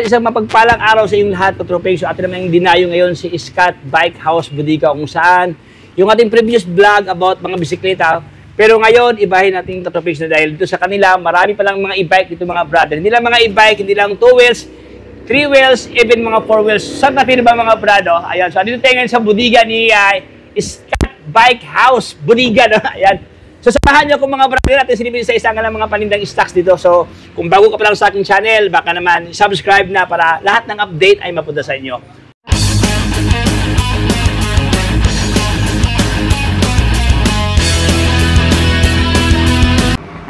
Isang mapagpalang araw sa inyong lahat, Patropeso. Atin naman yung dinayo ngayon si Scott Bike House Budica kung saan yung ating previous vlog about mga bisikleta. Pero ngayon, ibahin natin Patropeso na dahil dito sa kanila, marami palang mga e-bike dito mga brother. Hindi lang mga e-bike, hindi lang two wheels, three wheels, even mga four wheels. Santa Fe na ba mga brado? Ayan, so dito tayo sa Budiga ni uh, Scott Bike House Budiga. No? Ayan. So samahan niyo kung mga brother natin sinipin sa isang ng mga panindang stocks dito. So kung bago ka pa lang sa aking channel, baka naman subscribe na para lahat ng update ay mapunta sa inyo.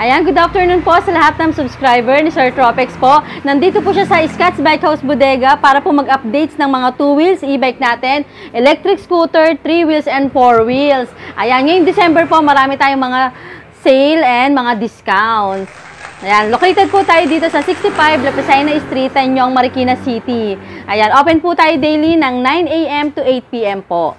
Ayan, good afternoon po sa lahat ng subscriber ni Sir Tropex po. Nandito po siya sa Scott's Bike House Bodega para po mag-updates ng mga 2 wheels e-bike natin, electric scooter, 3 wheels, and 4 wheels. Ayan, ngayong December po marami tayong mga sale and mga discounts. Ayan, located po tayo dito sa 65 La Pesina Street, Tanyong, Marikina City. Ayan, open po tayo daily ng 9 a.m. to 8 p.m. po.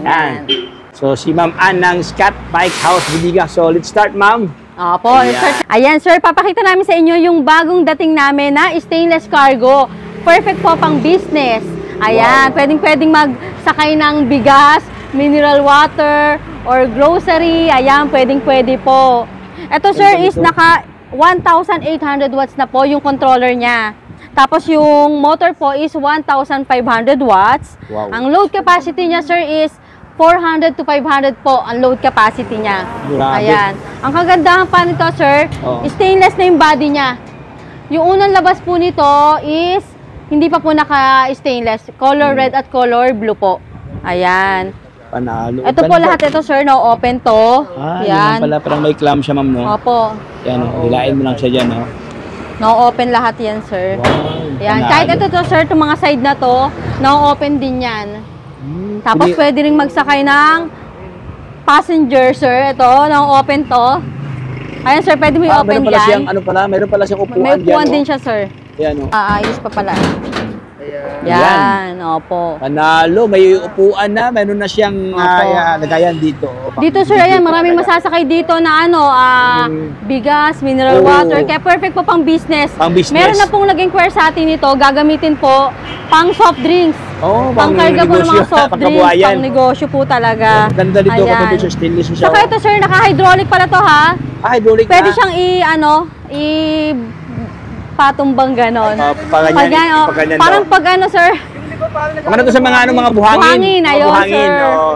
Ayan. So si Ma'am Ann ng Scott Bike House Budiga. So let's start ma'am. Opo. Ayan. Sir, ayan, sir, papakita namin sa inyo yung bagong dating namin na stainless cargo. Perfect po pang business. Ayan, Wow. pwedeng-pwedeng magsakay ng bigas, mineral water, or grocery. Ayan, pwedeng-pwede po. Ito, sir, is naka 1,800 watts na po yung controller niya. Tapos yung motor po is 1,500 watts. Wow. Ang load capacity niya, sir, is 400 to 500 po ang load capacity niya. Grabe. Ayan. Ang kagandahan pa nito, sir, Oo. stainless na yung body niya. Yung unang labas po nito is hindi pa po naka-stainless. Color red at color blue po. Ayan. Panalo. Ito po lahat ito, sir, no? Open to. Ah, Yan. yan pala. Parang may clam siya ma'am no? Opo. Yan o. Hilain mo lang siya dyan no? No, open lahat yan, sir. Wow. Ayan. panalo. Kahit ito to, sir, itong mga side na to, no-open din yan. Tapos pwede- pwede rin magsakay ng passenger, sir. Ito, no-open to. Ayan, sir, pwede mo Ah, i-open meron pala yan. siyang ano pala, meron pala siyang upuan May upuan dyan, din oh. siya, sir. Yan o. Aayos pa pala. Yan. Yan, opo. Panalo, may upuan na, meron na siyang uh, lagayan dito. Dito, sir, ayan, maraming masasakay dito na ano, ah, bigas, mineral Oo. water. Kaya perfect po pang business. Pang business. Meron na pong nag-inquire sa atin ito. Gagamitin po pang soft drinks. Oh, Pang karga po ng mga soft drinks. Pang negosyo po talaga. Ganda dito Ayan. kasi dito sa stainless siya. Saka ito, sir, naka-hydraulic pala to, ha? Ah, hydraulic Pwede na. siyang i, ano, i patumbang ganon. Ah, pag ganyan, Pag oh, pag ganyan parang pag ano, sir, Ano to sa mga ano mga buhangin? Buhangin, Oh, ayun, buhangin, sir. oh.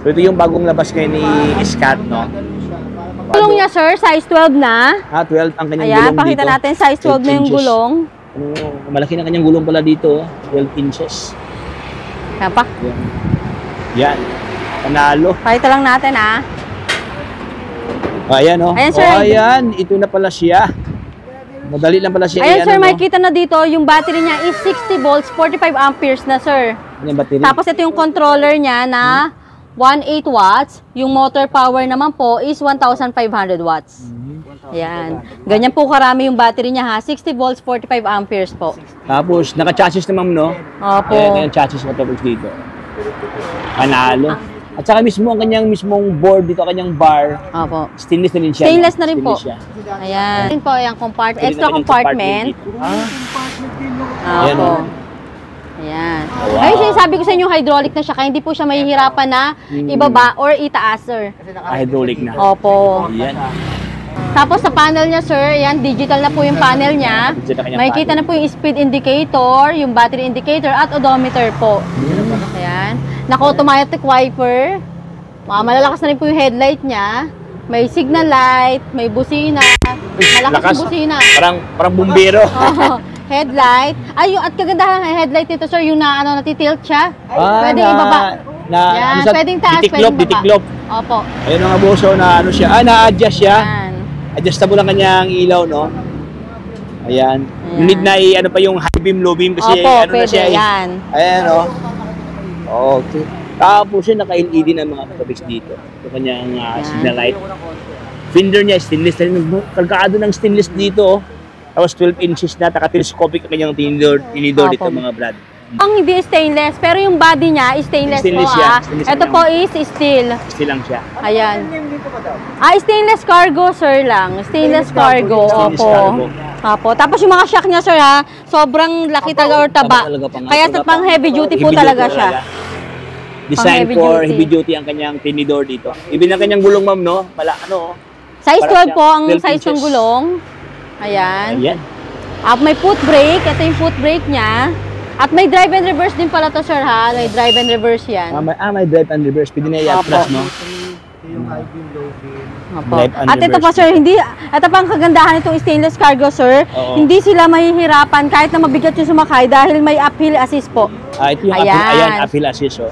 So ito yung bagong labas ngayon ni Scott, no? gulong niya, sir, size 12 na. Ah, 12 ang kanyang Ayan, gulong pakita dito. natin, size 12 na yung gulong. Ano, malaki na kanyang gulong pala dito, oh. 12 inches. Pa. Yan. Yan. Panalo. Pakita lang natin, ah. Oh, ayan, oh. Ayan, sir. Oh, ayan. Ito na pala siya. Madali lang pala siya. Ayan, sir, ano, no? makikita na dito, yung battery niya is 60 volts, 45 amperes na, sir. Yung battery. Tapos ito yung controller niya na 1.8 watts. Yung motor power naman po is 1,500 watts. Ayan. Ganyan po karami yung battery niya ha. 60 volts, 45 amperes po. Tapos, naka-chassis na ma'am, no? Opo. Ayan, yung chassis tapos dito. Panalo. At saka mismo ang kanyang mismong board dito, kanyang bar, Opo. stainless na rin siya. Stainless na rin po. Stainless siya. Ayan. Ayan po yung compart Pwede extra na kanyang compartment. dito. Ah, Ayan, Opo. oh. Ayan. Wow. Ay, sinasabi ko sa inyo, hydraulic na siya. Kaya hindi po siya mahihirapan na Hmm. ibaba or itaas, sir. hydraulic na. Opo. Ayan. Tapos sa panel niya, sir, yan, digital na po yung panel niya. Diyan na kanyang Makikita na po yung speed indicator, yung battery indicator, at odometer po. Ayan. Naka-automatic wiper. Mga malalakas na rin po yung headlight niya. May signal light, may busina. Malakas Lakas. yung busina. Parang, parang bumbero. Oo. headlight. Ay, yung, at kagandahan ng headlight nito, sir, yung na, ano, natitilt siya. Ah, Pwedeng na- ibaba. Na, Yan, ano sa, pwedeng taas, ditiklop, pwedeng baba. ditiklop. Opo. Ayun mga boso na ano siya. Ah, na-adjust siya. Yan. Adjustable ang kanyang ilaw, no? Ayan. Ayan. Need na i- ano pa yung high beam, low beam kasi Opo, ano na pwede. siya. eh. Yan. Ayan, oh. Okay. Tapos yun, naka-LED na mga topics dito. Ito kanyang ah, Ayan. signal light. Fender niya, stainless. Kalkado ng stainless dito, oh. Tapos 12 inches na, taka-telescopic ang kanyang tinidor, tinidor dito mga brad. Ang hindi stainless, pero yung body niya is stainless, Stainless po yan, ah. stainless Ito po is steel. Still lang siya. Ayan. Ah, stainless cargo, sir lang. Stainless cargo, Stainless opo. cargo. Apo. Tapos yung mga shock niya, sir, ha, sobrang laki talaga or taba. Taba talaga, pang- Kaya taba sa pang pa. heavy duty po Heavy talaga duty siya. Design heavy for duty. heavy duty ang kanyang tinidor dito. Even ang kanyang gulong, ma'am, no? Pala, ano, Size Para 12 po ang 12 size ng inches. gulong. Ayan. ayan. At may foot brake. Ito yung foot brake niya. At may drive and reverse din pala to, sir, ha? May drive and reverse yan. Ah, may, ah, may drive and reverse. Pwede na i-atlas, Opo. no? Yung high beam, low beam. Opo. And At ito reverse pa, sir, hindi, ito pa ang kagandahan nitong stainless cargo, sir. Oo. Hindi sila mahihirapan kahit na mabigat yung sumakay dahil may uphill assist po. Ah, ito yung Ayan. appeal, ayan, appeal assist, oh.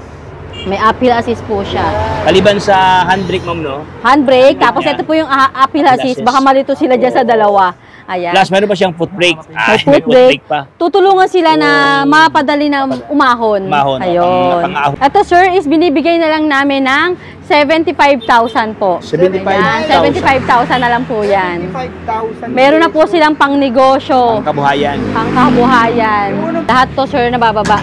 May uphill assist po siya. Kaliban sa handbrake, ma'am, no? Handbrake, tapos Ayan. ito po yung uphill assist. assist. Baka malito sila dyan sa dalawa. Ayan. Plus, meron pa siyang foot brake. Ah, May foot brake. pa. Tutulungan sila na mapadali na umahon. Umahon, Ayun. pang- pang-ahon. Ito sir is binibigay na lang namin ng 75,000 po. 75,000. Ayan, 75,000 na lang po yan. 5,000. Meron na po silang pang negosyo, Ang kabuhayan. pang kabuhayan. Lahat to sir nabababa.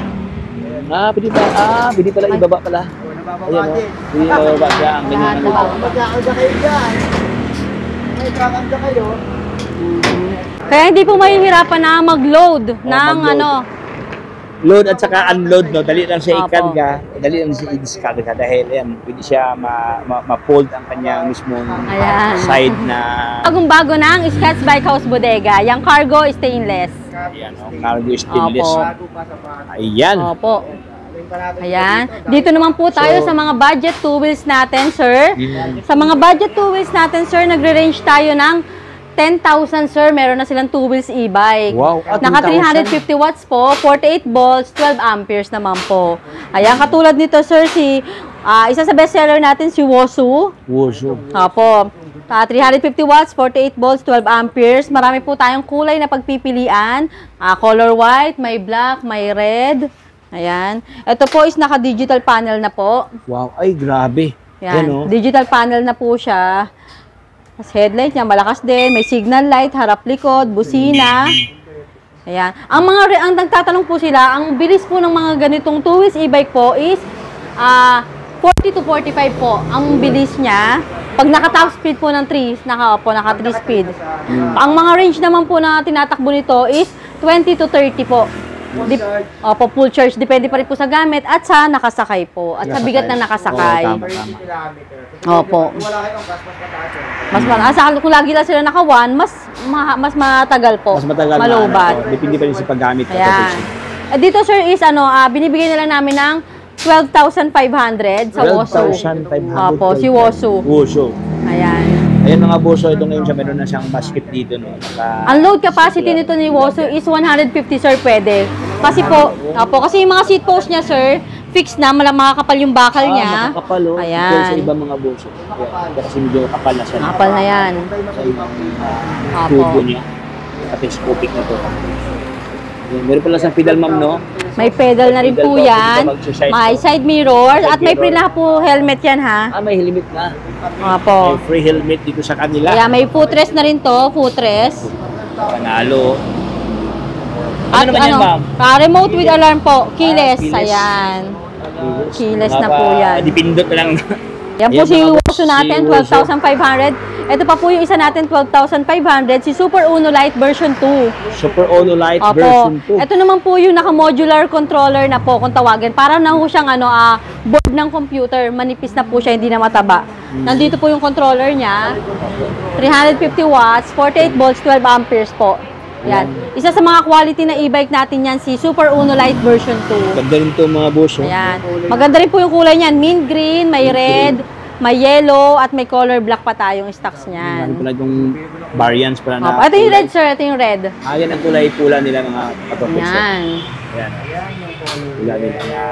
Ah, pwede pa. Ah, pwede pala ibaba pala. Oh, Ayan, nabababa oh. din. Pwede ibaba siya. Ang ganyan. Lahat ano. nabababa. Magkakanda kayo dyan. May kakanda kayo. Kaya hindi po mahihirapan na mag-load ng mag-load. ano. Load at saka unload, no? Dali lang siya Opo. ikarga. Dali lang siya i-discarga dahil yan, pwede siya ma- ma- ma-fold ang kanyang mismong Ayan. side na Bagong bago na ang Scotts Bike House Bodega. Yung cargo stainless. ayan, oh, cargo stainless. Opo. Ayan. Opo. Ayan. Dito naman po tayo So- sa mga budget two wheels natin, sir. Mm. Sa mga budget two wheels natin, sir, nagre-range tayo ng 10,000, sir. Meron na silang two wheels e-bike. Wow. Ah, Naka 10,000. 350 watts po, 48 volts, 12 amperes naman po. Ayan, katulad nito, sir, si ah, isa sa bestseller natin, si Wosu. Wushu. Opo. Ah, 350 watts, 48 volts, 12 amperes. Marami po tayong kulay na pagpipilian. Ah, color white, may black, may red. Ayan. Ito po is naka-digital panel na po. Wow. Ay, grabe. Yan. Yan, oh. Digital panel na po siya. Tapos headlight niya, malakas din. May signal light, harap likod, busina. Ayan. Ang mga, ang nagtatanong po sila, ang bilis po ng mga ganitong two wheels e-bike po is ah 40 to 45 po. Ang bilis niya. Pag naka-top speed po ng 3, naka, po, naka 3 speed. Ang mga range naman po na tinatakbo nito is 20 to 30 po. Dip, opo, full charge. Depende pa rin po sa gamit at sa nakasakay po. At sa bigat na nakasakay. Oo, tama. 30 kilometer. Opo. Wala kayong gas, mas mataas Mas mataas. Sa kung lagi lang sila naka one, mas ma- mas matagal po. Mas matagal Malobat. na. ano, Depende pa rin sa paggamit. Ayan. Eh, dito sir is ano, ah, binibigay na lang namin ng 12,500 sa Wosu. 12,500. Opo, si Wosu. Wushu. Ayan. Ayan mga boso, ito ngayon siya meron na siyang basket dito. No? Naka, Ang load capacity nito ni Wosu is 150 sir pwede. Kasi po, opo, kasi yung mga seat post niya sir, fixed na, malang makakapal yung bakal niya. Ah, makakapal oh. Ayan. Ayan. sa ibang mga boso. Ayan. Kasi medyo kapal na siya. Makapal na yan. Sa ibang uh, tubo niya. Telescopic na to. Ayan. Meron pala sa pedal ma'am, no? May pedal na rin Pedal po yan. May side mirror. Side At may free na po helmet yan ha. Ah, may helmet na. Opo. May free helmet dito sa kanila. Kaya may footrest na rin to, footrest. Panalo. Ano At naman yan, ma'am? ah, remote with alarm po, keyless. keyless. Ayan. Keyless na po yan. Dipindot lang. Yan po Ayan, si Wosu natin, si Wosu. 12,500. Ito pa po yung isa natin, 12,500. Si Super Uno Lite version 2. Super Ono Lite Opo. version 2. Ito naman po yung naka-modular controller na po kung tawagin. Para na po siyang ano, ah, board ng computer. Manipis na po siya, hindi na mataba. Hmm. Nandito po yung controller niya. 350 watts, 48 volts, 12 amperes po. Yan. Isa sa mga quality na e-bike natin yan, si Super Uno Lite version 2. Ganda rin to mga boss. oh. Ayan. Maganda rin po yung kulay niyan. Mint green, may red, may yellow, at may color black pa tayong stocks Ano niyan. pala yung variants pala na. Opo. Ito yung red, sir. Ito yung red. Ah, yan ang kulay pula nila mga katopix. Yan. Ayan.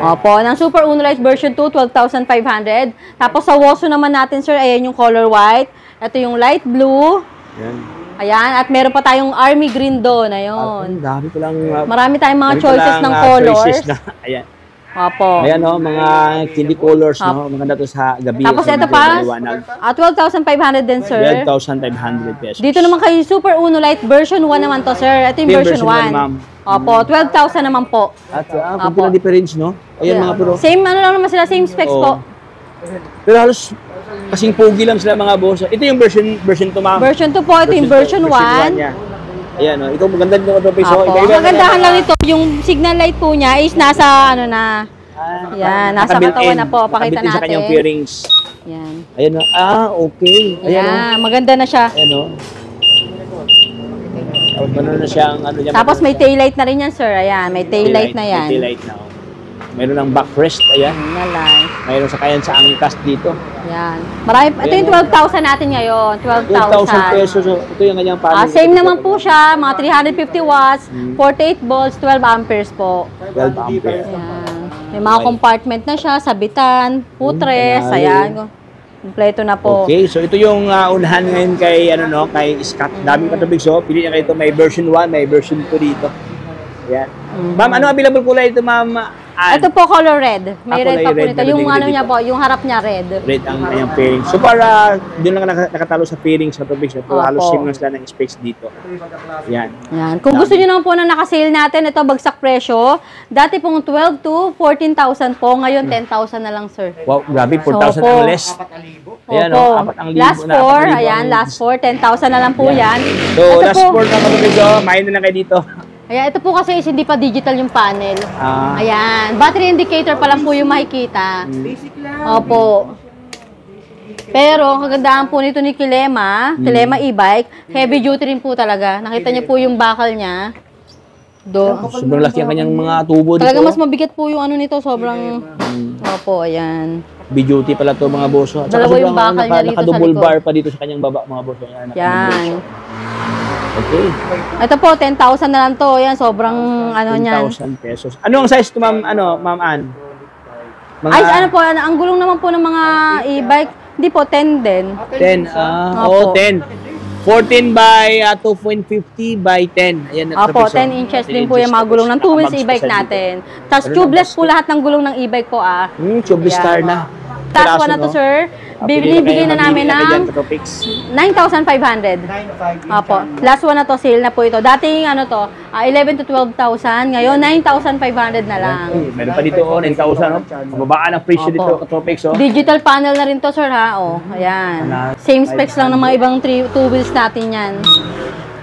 Opo, ng Super Uno Lite version 2, 12,500. Tapos sa Wosu naman natin, sir, ayan yung color white. Ito yung light blue. Ayan. Ayan, at meron pa tayong army green doon. Ayun. ang dami palang uh, Marami tayong mga choices palang, ng ah, colors. choices na, ayan. Opo. Ayan oh, mga candy colors no. Maganda to sa gabi. Tapos ito pa, ah, 12,500 din, sir. 12,500 pesos. Dito naman kay Super Uno Lite version 1 naman to, sir. Ito yung version version 1. 1, ma'am. Opo, 12,000 naman po. At ah, Apo. kung difference no. Ayan mga pro. Same ano lang naman sila, same specs Oo. po. Pero halos kasing pogi lang sila mga boss. Ito yung version version 2 ma'am. Version 2 po, ito yung version 1. niya. Ayan, oh. Ito maganda din yung katropics. Apo. Oh. Iba-iba Ang kagandahan lang nito, yung signal light po niya is nasa ano na. Ah, Yan, nasa katawan na po. Pakita Naka-built-in sa kanyang natin. fairings. Yan. Ayan, oh. ah, okay. Ayan, oh. Yan, maganda na siya. Ayan, oh. Tapos meron na siyang ano niya. Tapos may tail light na rin yan, sir. Ayan, may tail light na yan. May tail light na, Meron ng backrest, ayan. Yan lang. Mayroon sa kayan sa angkas dito. Yan. Marami, ito yung 12,000 natin ngayon. 12,000 12,000. pesos. So, ito yung kanyang Ah, panel. same naman po siya, mga 350 watts, Hmm. 48 volts, 12 amperes po. 12 ampere. Ayan. May mga compartment na siya, sabitan, putres, Hmm, ayan. Kompleto na po. Okay, so ito yung uh, unahan ngayon kay ano no, kay Scott. Daming katubig so, pili niya kayo ito may version 1, may version 2 dito. Yan. Ma'am, ano available kulay ito, ma'am? Ann? Ito po color red. May red pa po red nito. Yung ano niya po, yung harap niya red. red ang kanyang pairing. So para doon lang naka- nakatalo sa pairing sa tubig. So Opo. halos same lang sila ng specs dito. Yan. Yan. Kung gusto niyo naman po na naka-sale natin, ito bagsak presyo. Dati pong 12 to 14,000 po. Ngayon 10,000 na lang, sir. Wow, grabe, 4,000 Opo. ang less. Ayan, Opo. oh, apat ang libo last na, apat 4, ang libo ayan, last 4, 10,000 na lang po yan. So, ito last po, four na katubig. So, main na lang kayo dito. Ayan, ito po kasi is hindi pa digital yung panel. Ah, Ayan, battery indicator pa lang po yung makikita. Basic lang. Opo. Pero ang kagandahan po nito ni Kilema, Kilema e-bike, heavy duty rin po talaga. Nakita niyo po yung bakal niya. Do. sobrang laki ang kanyang mga tubo dito. Talaga mas mabigat po yung ano nito, sobrang Opo, ayan. B-duty pala to mga boso. At saka Dalawa yung sobrang bakal niya dito sa Naka-double likod. bar pa dito sa kanyang baba mga boso. Yan. Yan. Okay. Ito po, 10,000 na lang to. Yan, sobrang ano niyan. 10,000 pesos. Ano ang size to ma'am, ano, ma'am Ann? Mga Ay, ano po, ano, ang gulong naman po ng mga e-bike, hindi po, 10 din. 10. Ah, Opo. oh, 10. 14 by uh, 2.50 by 10. Ayan, Opo, tapos, 10 oh, inches 10 din po yung mga gulong ng 2 wheels e-bike natin. Tapos Meron tubeless po lahat ng gulong ng e-bike po ah. Hmm, tubeless star na. Piraso, po na to, sir. Bibigay na namin ng dyan, Katropics. 9,500. 9.5 Opo. Last one na to, sale na po ito. Dating ano to, ah, 11 to 12,000. Ngayon, 9,500 na lang. Meron pa dito, oh, 9,000. No? Mababaan ang presyo Opo. dito, Katropics. Oh. Digital panel na rin to, sir, ha? O, ayan. Same specs lang ng mga ibang three, two wheels natin yan.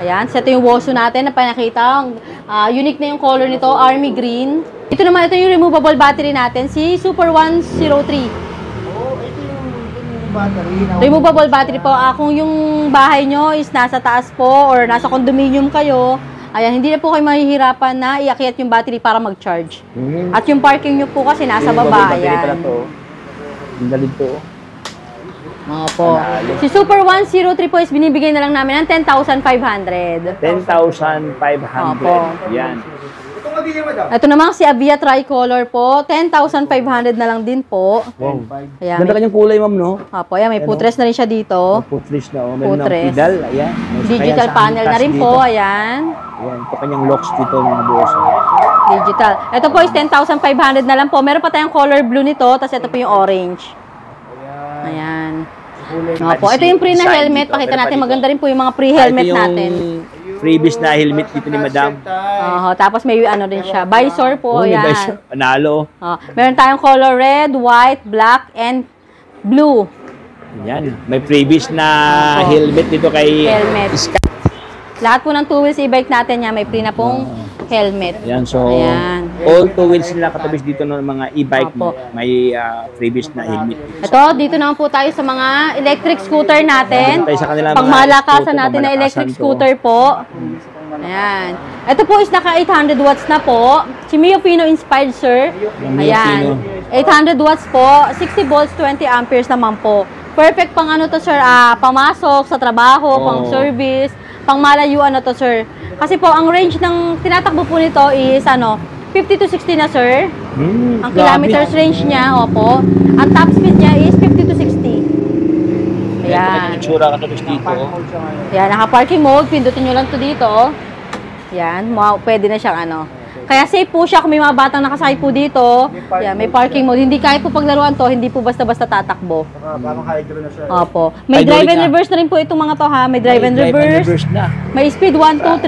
Ayan. So, ito yung Wosu natin na panakita. Ang, ah, unique na yung color nito, army green. Ito naman, ito yung removable battery natin, si Super 103. Oh, ito yung, ito yung battery na Removable battery po. Ah, kung yung bahay nyo is nasa taas po or nasa condominium kayo, ayan, hindi na po kayo mahihirapan na iakyat yung battery para mag-charge. Hmm. At yung parking nyo po kasi nasa baba, battery pala ayan. to. Ang galing to. Opo. Panalo. Si Super 103 po is binibigay na lang namin ng 10,500. 10,500. Opo. Yan. Din yung madam. Ito naman si Avia Tricolor po, 10,500 na lang din po. Wow. Ayan, Ganda may, kanyang kulay, ma'am, no? opo, ayan, may putres na rin siya dito. Putres na, oh. Meron ng Putres. pedal. Ayan. May Digital panel na rin dito. po, ayan. Ayan. Ito kanyang locks dito, mga boss. Digital. Ito po is 10,500 na lang po. Meron pa tayong color blue nito, tapos ito po yung orange. Ayan. Opo, ito yung pre na helmet. Pakita natin, maganda rin po yung mga pre-helmet Ah, natin. Freebies na helmet dito ni madam. Oho, tapos may ano din siya. Visor po, Oh, ayan. visor. Panalo. Oh, meron tayong color red, white, black, and blue. Yan. May freebies na helmet dito kay Helmet. Iska. Lahat po ng two wheels e-bike natin yan, may free na pong helmet. Yan, so Ayan. all two wheels nila katabis dito ng mga e-bike Opo. may ah, freebies na helmet. Ito, dito naman po tayo sa mga electric scooter natin. Dito tayo sa mga natin na electric scooter po. Ayan. Ito po is naka 800 watts na po. Si Mio Pino inspired, sir. Ayan. Pino. 800 watts po. 60 volts, 20 amperes naman po. Perfect pang ano to, sir. Ah, pamasok sa trabaho, Oo. pang service, pang malayuan na to, sir. Kasi po, ang range ng tinatakbo po nito is ano, 50 to 60 na, sir. Hmm, Ang grabe. kilometers range niya, opo. Ang top speed niya is 50 to 60. Ayan. Ayan. Itsura dito. oh. Naka-parking mode. Pindutin nyo lang to dito. Yan, ma- pwede na siyang ano. Kaya safe po siya kung may mga batang nakasakay po dito. Yan, may parking mode. Hindi kahit po paglaruan to, hindi po basta-basta tatakbo. Saka parang hydro na siya. Opo. May Hydraulic drive and na. reverse na rin po itong mga to ha. May drive and May reverse. na. May speed 1, 2, 3.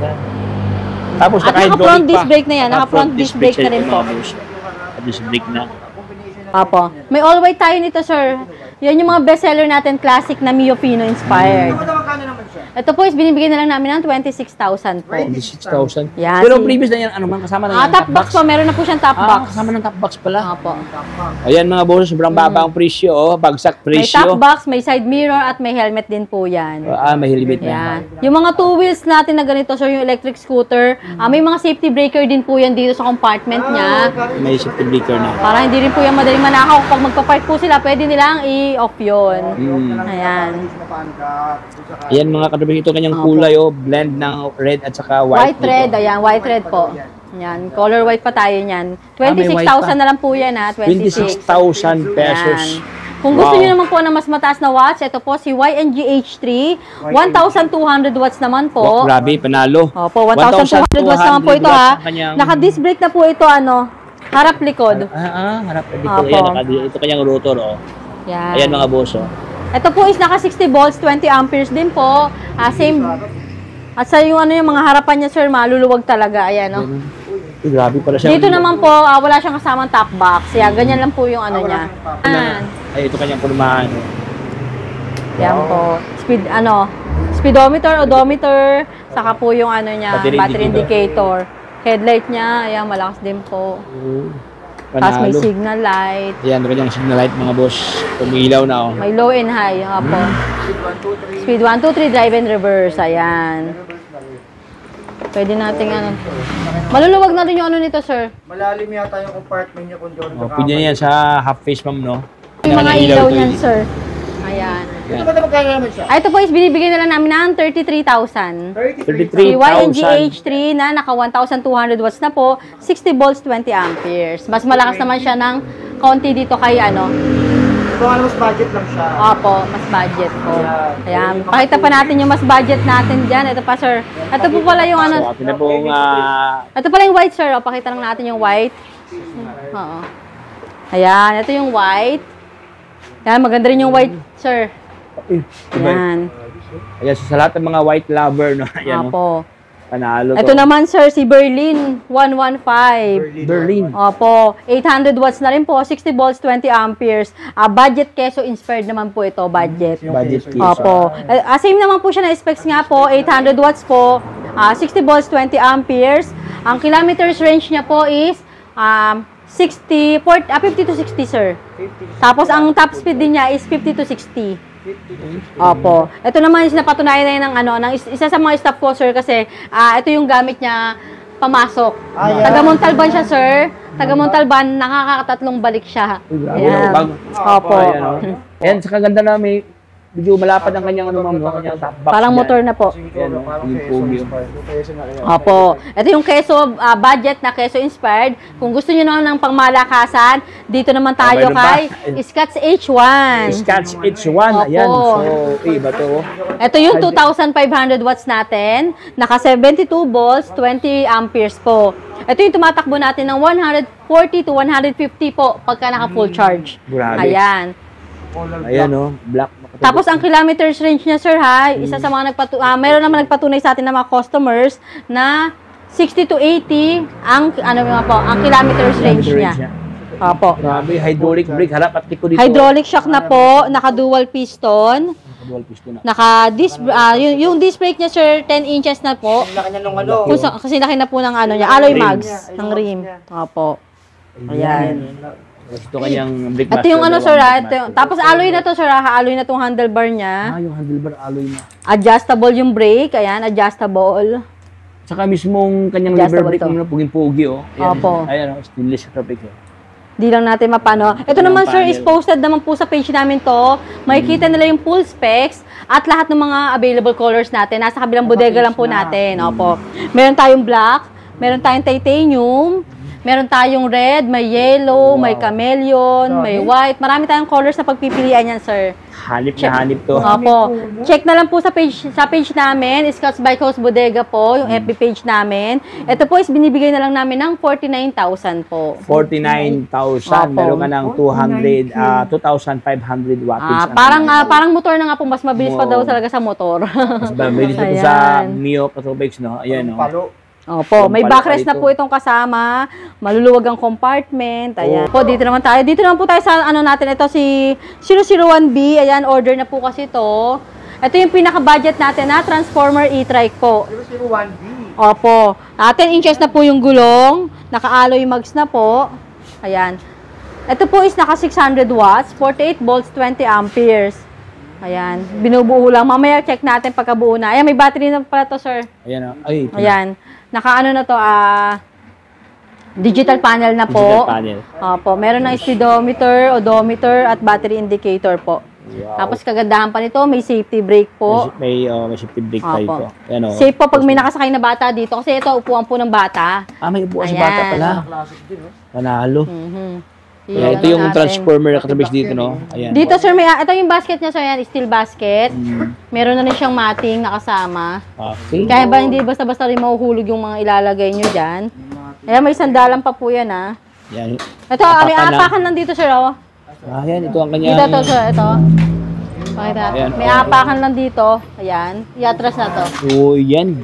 Yan. Tapos At naka-front disc brake na yan. Naka-front disc brake na rin po. Disc brake na. Opo. May all-white tayo nito, sir. Yan yung mga bestseller natin, classic na Mio Pino inspired. Ito po is binibigyan na lang namin ng 26,000 po. 26,000. Yan, Pero si- previous na yan, ano man, kasama na Ah, yan, top box po. Meron na po siyang top Ah, box. kasama ng top box pala. Opo. Ayan mga boss, sobrang baba ang presyo, oh. bagsak May presyo. top box, may side mirror, at may helmet din po yan. Ah, may helmet na. Yan. Yung mga two wheels natin na ganito, sir, yung electric scooter, ah, may mga safety breaker din po yan dito sa compartment niya. May safety breaker na. Para hindi rin po yan madaling manakaw. Pag magpa-park po sila, pwede nilang i-off yun. Hmm. Ayan. Ayan mga kadabing ito kanyang kulay, oh. blend ng red at saka white. White red, ayan, white red po. Yan, color white pa tayo niyan. Ah, may white 26,000 pa. na lang po yan ha, 26. 26,000 pesos. Yan. Kung gusto Wow. niyo naman po ng mas mataas na watts, ito po si YNGH3, 1,200 watts naman Wow, po. grabe, panalo. Opo, 1,200 watts naman po ito ha. ang kanyang- Naka-disc brake na po ito, ano, harap likod. Ah, ah, harap dito. Opo. Ayan, naka- ito kanyang rotor, oh. Yan. Ayan mga boss, oh. Ito po is naka 60 volts, 20 amperes din po. Ah, same. At sa yung ano yung mga harapan niya, sir, maluluwag talaga. Ayan, no? Uy, grabe pala siya. Dito naman po, ah, wala siyang kasamang top box. Yan, ganyan lang po yung ano niya. Yan. Ay, ito kanyang pormahan. oh. Yan po. Speed, ano, speedometer, odometer, saka po yung ano niya, Battery battery, indicator. indicator. Headlight niya, ayan, malakas din po. Oh, Tapos may signal light. Ayan, ito kanyang signal light mga boss. Umiilaw na, oh. May low and high, nga po. Speed 1, 2, 3, drive and reverse. Ayan. Pwede nating ano. Maluluwag na rin yung ano nito, sir. Malalim yata yung compartment niya kung doon. Oh, pwede yan sa half face, ma'am, no? Yung mga ilaw niyan, eh. sir. Ito ba naman kaya naman siya? Ah, ito po is binibigyan na lang namin ng 33,000. 33,000. 33. Si YNGH3 na naka 1,200 watts na po, 60 volts, 20 amperes. Mas malakas naman siya ng konti dito kay ano. Ito nga mas budget lang siya. Opo, mas budget po. Ayan. Pakita pa natin yung mas budget natin dyan. Ito pa, sir. Ito po pala yung ano. na pong, ah, Ito pala yung white, sir. O, pakita lang natin yung white. Oo. Ayan, ito yung white. Ayan, maganda rin yung white, sir. Eh, diba? Ayan. Ayan, so sa lahat ng mga white lover, no? Ayan, no? Opo. Panalo to. Ito naman, sir, si Berlin 115. Berlin. Opo, 800 watts na rin po, 60 volts, 20 amperes. Ah, budget keso inspired naman po ito, budget. Budget piso. Opo. Ah, same naman po siya na specs nga po, 800 watts po, ah, 60 volts, 20 amperes. Ang kilometers range niya po is um, 60, 40, ah, 50 to 60, sir. 50. Tapos ang top speed din niya is 50 to 60. Opo. Ito naman is napatunayan na yun ng ano, ng is- isa sa mga staff ko, sir, kasi ah, ito yung gamit niya pamasok. Ah. Taga Montalban siya, sir. Taga Montalban, nakakatatlong balik siya. Ayan. Opo. Ayan, no? Ayan, sa kaganda na may medyo malapad ang kanyang ano, ma'am, no? Kanyang top box Parang motor na po. Ayan, no? Parang Yung pogi, oh. inspired. Yung peso na kaya. Opo. Ito yung keso ah, budget na keso inspired. Kung gusto niyo naman ng pangmalakasan, dito naman tayo meron pa? kay Scotch H1. Scotch H1. Ayan. Opo. So, iba to. Ito yung 2,500 watts natin. Naka 72 volts, 20 amperes po. Ito yung tumatakbo natin ng 140 to 150 po pagka naka full charge. Grabe. Ayan. Ayan, no? Black. Tapos ang kilometers range niya, sir, ha, isa sa mga nagpatu ah, meron naman nagpatunay sa atin ng mga customers na 60 to 80 ang ano nga po, ang kilometers range niya. Opo. Grabe, hydraulic brake, harap at tiko dito. Hydraulic shock na po, naka dual piston, Dual piston na. naka disc ah, yung, yung disc brake niya sir 10 inches na po. Ang laki niya nung ano. Sa, kasi laki na po ng ano niya, alloy mags ng rim. Opo. Ayan. Ito kanyang brake Ito yung ano sir, ah, ito yung, tapos alloy na to sir, ah, alloy na tong handlebar niya. Ah, yung handlebar alloy na. Adjustable yung brake, ayan, adjustable. Saka mismong kanyang Adjustable lever brake to. mo na puging-pugi, oh. Opo. Ayan, oh, stainless brake, oh. Di lang natin mapano. Ito Yung naman sir, panel. is posted naman po sa page namin to. Makikita nila yung full specs at lahat ng mga available colors natin. Nasa kabilang bodega lang po natin. Opo. Meron tayong black, meron tayong titanium, meron tayong red, may yellow, may chameleon, may white. Marami tayong colors na pagpipilian yan, sir. Hanip na hanip to. Opo. Check na lang po sa page sa page namin, Scouts Bike House Bodega po, yung FB page namin. Ito po is binibigay na lang namin ng 49,000 po. 49,000. Opo. Meron ka ng 200, ah 2,500 wattage. Ah, ang parang ah, parang motor na nga po, mas mabilis pa Wow. daw talaga sa motor. Mas mabilis na to sa. Mio Petrobikes, no? Ayan, no? Palo. Opo, may backrest na po itong kasama. Maluluwag ang compartment. Ayan. Po, dito naman tayo. Dito naman po tayo sa ano natin. Ito si 001B. Ayan, order na po kasi to. Ito yung pinaka-budget natin na Transformer e-trike po. Di ba sino 1B? Opo. Ah, 10 inches na po yung gulong. Naka-alloy mags na po. Ayan. Ito po is naka 600 watts, 48 volts, 20 amperes. Ayan. Binubuo lang. Mamaya check natin pagkabuo na. Ayan, may battery na pala to, sir. Ayan, oh. ay, ito. Ayan. Ano na to, ah... digital panel na po. Digital panel. Opo. Meron ng speedometer, odometer, at battery indicator po. Wow. Tapos kagandahan pa nito, may safety brake po. May, may, oh, may safety brake pa ito. Ayan, oh. Safe po pag may nakasakay na bata dito. Kasi ito, upuan po ng bata. Ah, may upuan sa Ayan. bata pala. Classic din, oh. Panalo. Mhm. Ayan, ito yung natin. transformer na katabis dito, no? Ayan. Dito, sir, may, ito yung basket niya, sir. Yan, steel basket. Mm, Meron na rin siyang mating nakasama. okay. Kaya ba hindi basta-basta rin mahuhulog yung mga ilalagay nyo dyan. Ayan, may sandalan pa po yan, ah. Ayan. Ito, ah, may Apakan lang dito, sir, oh. Ayan, ito ang kanyang... Dito to, sir, ito. Pakita. Ayan. May apakan lang dito. Ayan. Iatras na to. Oh, yan.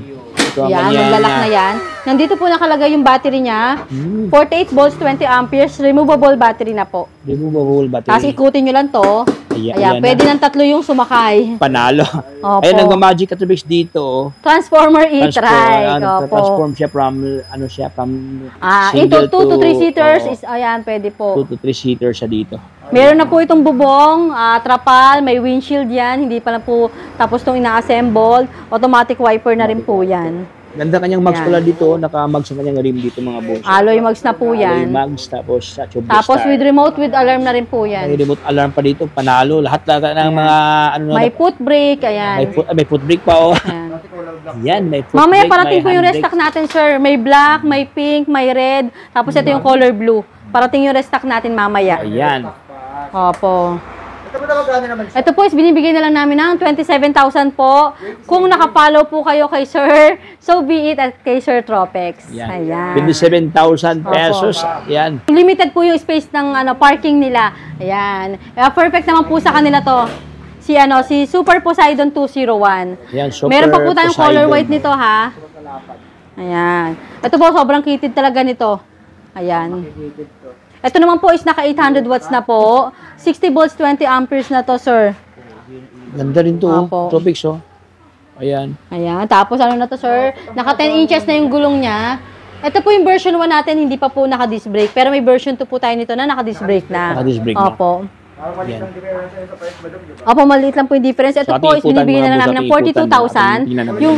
Ito ang Yan, maglalak na yan. Nandito po nakalagay yung battery niya. Hmm, 48 volts, 20 amperes, removable battery na po. removable battery. Tapos ikutin nyo lang to. Ayan, Ayan, ayan pwede ng tatlo yung sumakay. Panalo. Opo. Ayan, nagma-magic katabis dito. Transformer Transform, e-trike. ano, Opo. transform siya from, ano siya, from Ah, single into 2 to 3 seaters oh, is, ayan, pwede po. 2 to 3 seater siya dito. Meron na po itong bubong, ah, trapal, may windshield yan, hindi pa na po tapos itong ina-assemble. Automatic wiper na rin po yan. Ganda kanyang mags pala dito, naka-mags sa kanyang rim dito mga boss. Alloy mags na po May yan. mags, tapos sa tube Tapos star. with remote with alarm na rin po May yan. remote alarm pa dito, panalo. Lahat lahat ng mga ano na May foot brake, may ayan. foot, ah, may foot brake pa oh. Ayan. Yan, may foot Mamaya brake, parating may po yung restock natin, sir. May black, may pink, may red. Tapos ito yung color blue. Parating yung restock natin mamaya. Ayan. Opo. Ito ba na magkano naman siya? Ito po is binibigay na lang namin ng 27,000 po. Kung nakapollow po kayo kay Sir, so be it at kay Sir Tropex. Yan. Ayan. 27,000 pesos. Yan. Limited po yung space ng ano parking nila. Ayan. Kaya perfect naman po sa kanila to. Si ano, si Super Poseidon 201. Yan, super Meron pa po tayong color Poseidon. white nito ha. Ayan. Ito po sobrang kitid talaga nito. Ayan. Ito naman po is naka 800 watts na po. 60 volts, 20 amperes na to, sir. Ganda rin to, Opo. oh. Tropics, oh. Ayan. Ayan. Tapos ano na to, sir? Naka 10 inches na yung gulong niya. Ito po yung version 1 natin, hindi pa po naka-disc brake. Pero may version 2 po tayo nito na naka-disc brake na. Naka-disc brake na. Opo. Yan. Opo, maliit lang po yung difference. Ito So, po is binibigyan na namin ng ating ikutan, ating 42,000. tingnan naman Yung,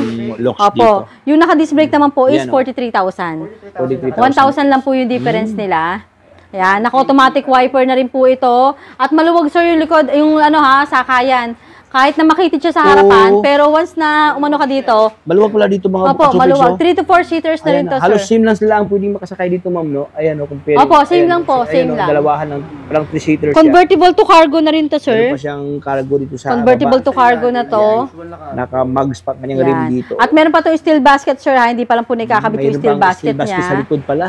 opo, dito. yung naka-disc brake naman po is Yan, oh. 43,000. 43,000. 1,000 lang po yung Hmm. difference nila. Ayan, naka-automatic wiper na rin po ito. At maluwag sir yung likod, yung ano ha, sakayan. Kahit na makitid siya sa harapan, Oo. pero once na umano ka dito, Maluwag pala dito mga opo, maluwag. oh. 3 to 4 seaters na rin to, halos sir. same lang sila ang pwedeng makasakay dito, ma'am, no? Ayan, oh, compare. Opo, same Ayan, lang po, same lang. Dalawahan ng, parang 3-seater siya. Convertible to cargo na rin to, sir. pa siyang cargo dito sa Convertible baba. to cargo na to. Naka-mugs pa kanyang rim Yan. dito. At meron pa to steel basket, sir, ha? Hindi pa lang po nakakabit yung Mayroon steel pang basket steel basket sa niya. likod pala.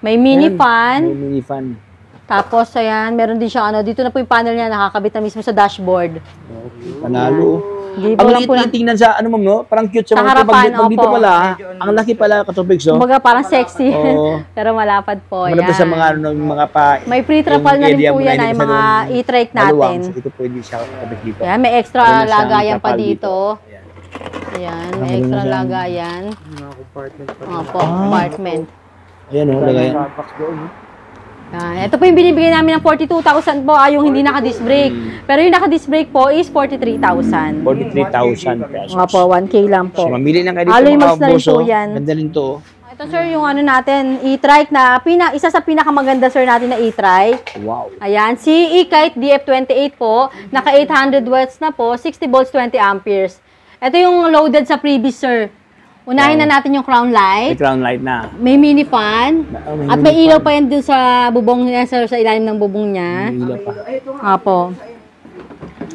May mini Ayan, fan. May mini fan. Tapos, ayan, meron din siya, ano, dito na po yung panel niya, nakakabit na mismo sa dashboard. Okay, panalo. Ang liit na tingnan sa ano ma'am no? Parang cute siya Sa harapan, pag, pag dito pala, ang laki pala katopics oh. Kumbaga, parang sexy. Oo. Pero malapad po, Ano yan. pa sa mga ano ng mga pa May pre-trapal yung na rin po yan, ay mga e-trike maluwang. natin. So ito pwede siya katopics dito. Ayan, may extra lagayan pa trapal dito. Ayan. Ayan, may extra lagayan. Mga compartment pa. Opo, Ah. Ayan oh, lagayan. No? Yan. Ito po yung binibigay namin ng 42,000 po, ah, yung hindi naka-disc brake. Hmm. Pero yung naka-disc brake po is 43,000. 43,000 pesos. Nga po, 1K lang po. So mamili lang kayo dito Alloy mga mags na rin boss po yan. Ganda rin to. oh. Ito sir, yung ano natin, e-trike na, pina, isa sa pinakamaganda sir natin na e-trike. Wow. Ayan, si e-kite DF28 po, naka 800 watts na po, 60 volts, 20 amperes. Ito yung loaded sa previous sir. Unahin na natin yung crown May light. crown light na. May mini fan. Oh, may At mini may ilaw fan. pa yan dun sa bubong niya, sir, sa ilalim ng bubong niya. May ilaw pa. Apo.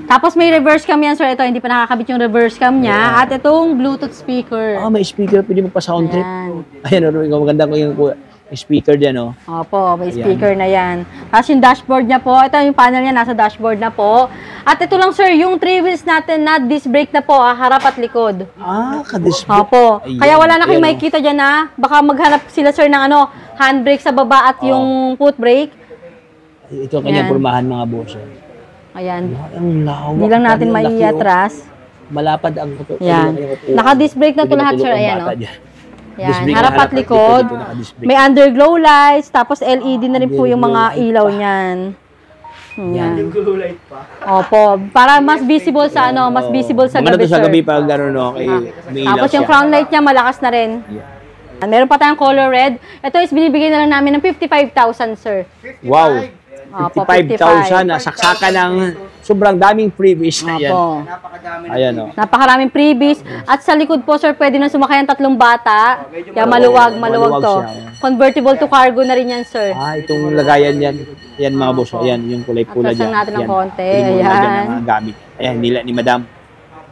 Tapos may reverse cam yan, sir. Ito, hindi pa nakakabit yung reverse cam niya. At itong Bluetooth speaker. Ah, may speaker. Pwede mo pa sound trip. Ayan. Ano, maganda ko yung yung speaker dyan, oh. Opo, may Ayan. speaker na yan. Tapos yung dashboard niya po, ito yung panel niya, nasa dashboard na po. At ito lang sir, yung three wheels natin na disc brake na po, ah, harap at likod. Ah, kadisplay. Opo. Ayan, Kaya wala na kayong ayan, oh. makikita dyan na baka maghanap sila sir ng ano, handbrake sa baba at yung foot brake. Ito ang kanyang Ayan. pormahan mga boss. oh. Ayan. Ang lawak. Hindi lang natin oh. maiatras. malapad ang. Yan. Naka-disc brake na to lahat, sir. Ayan, oh. Yan, harap at likod. May underglow lights, tapos LED na rin po yung mga ilaw niyan. Yan. Yung light pa. Opo, para mas visible sa ano, mas visible sa gabi, to sa sir. gabi pag ano, no, kay Ah. may ilaw Tapos yung crown light niya malakas na rin. Meron pa tayong color red. Ito is binibigay na lang namin ng 55,000, sir. Wow. Opo, 55,000 na saksakan ng sobrang daming freebies na yan. Opo. Napakadami Ayan oh. Napakaraming freebies. At sa likod po, sir, pwede na sumakay ang tatlong bata. Kaya maluwag, maluwag Maluwag to. siya. Convertible to cargo na rin yan, sir. Ah, itong lagayan yan. Yan mga boss. Ayan, yung kulay pula Atlasan dyan. natin ng konti. Pwede mo lagyan Ayan. ng mga gamit. Ayan, nila ni madam.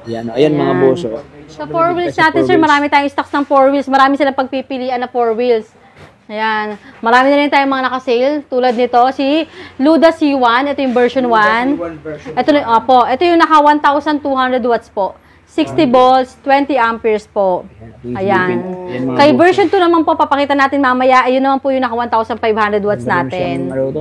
Ayan, oh. ayan mga Ayan. boss. Oh. Sa four wheels Sa natin, four sir, wheels. marami tayong stocks ng four wheels. Marami silang pagpipilian na four wheels. Ayan. Marami na rin tayong mga nakasale. Tulad nito, si Luda C1. Ito yung version 1. One version. Ito, na- opo, ito yung naka 1,200 watts po. 60 volts, 20 amperes po. Ayan. Kay version 2 naman po, papakita natin mamaya. Ayun naman po yung naka 1,500 watts natin. Ano.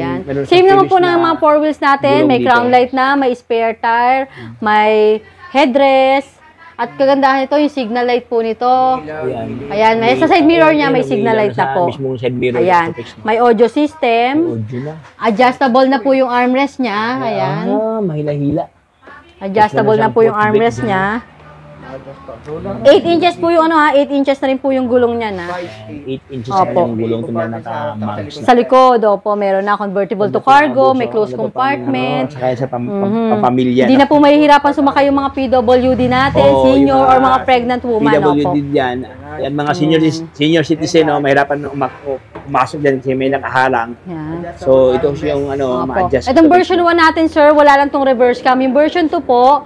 Ayan. Same naman po ng mga four wheels natin. May crown light na, may spare tire, may headrest. At kagandahan nito, yung signal light po nito. Ayan. Ayan, may, sa side mirror niya, may signal light na po. Mismong side mirror. Ayan. May audio system. Audio na. Adjustable na po yung armrest niya. Ayan. Ah, mahila-hila. Adjustable na po yung armrest niya. 8 inches po yung ano ha, 8 inches na rin po yung gulong niya na. 8 inches Opo. yung gulong ito na naka-mounts na. Sa likod, opo, meron na convertible to cargo, may closed compartment. Saka sa pam, pam, Mhm. pampamilya. Hindi na po mahihirapan sumakay yung mga PWD natin, Oo, senior or mga pregnant woman. PWD Opo. yan. Yan mga senior senior citizen, no, mahirapan umak- pumasok dyan kasi may nakahalang. Yan. So, ito siya yung ano, Opo. ma-adjust. Itong version 1 natin, sir, wala lang tong reverse cam. Yung version 2 po,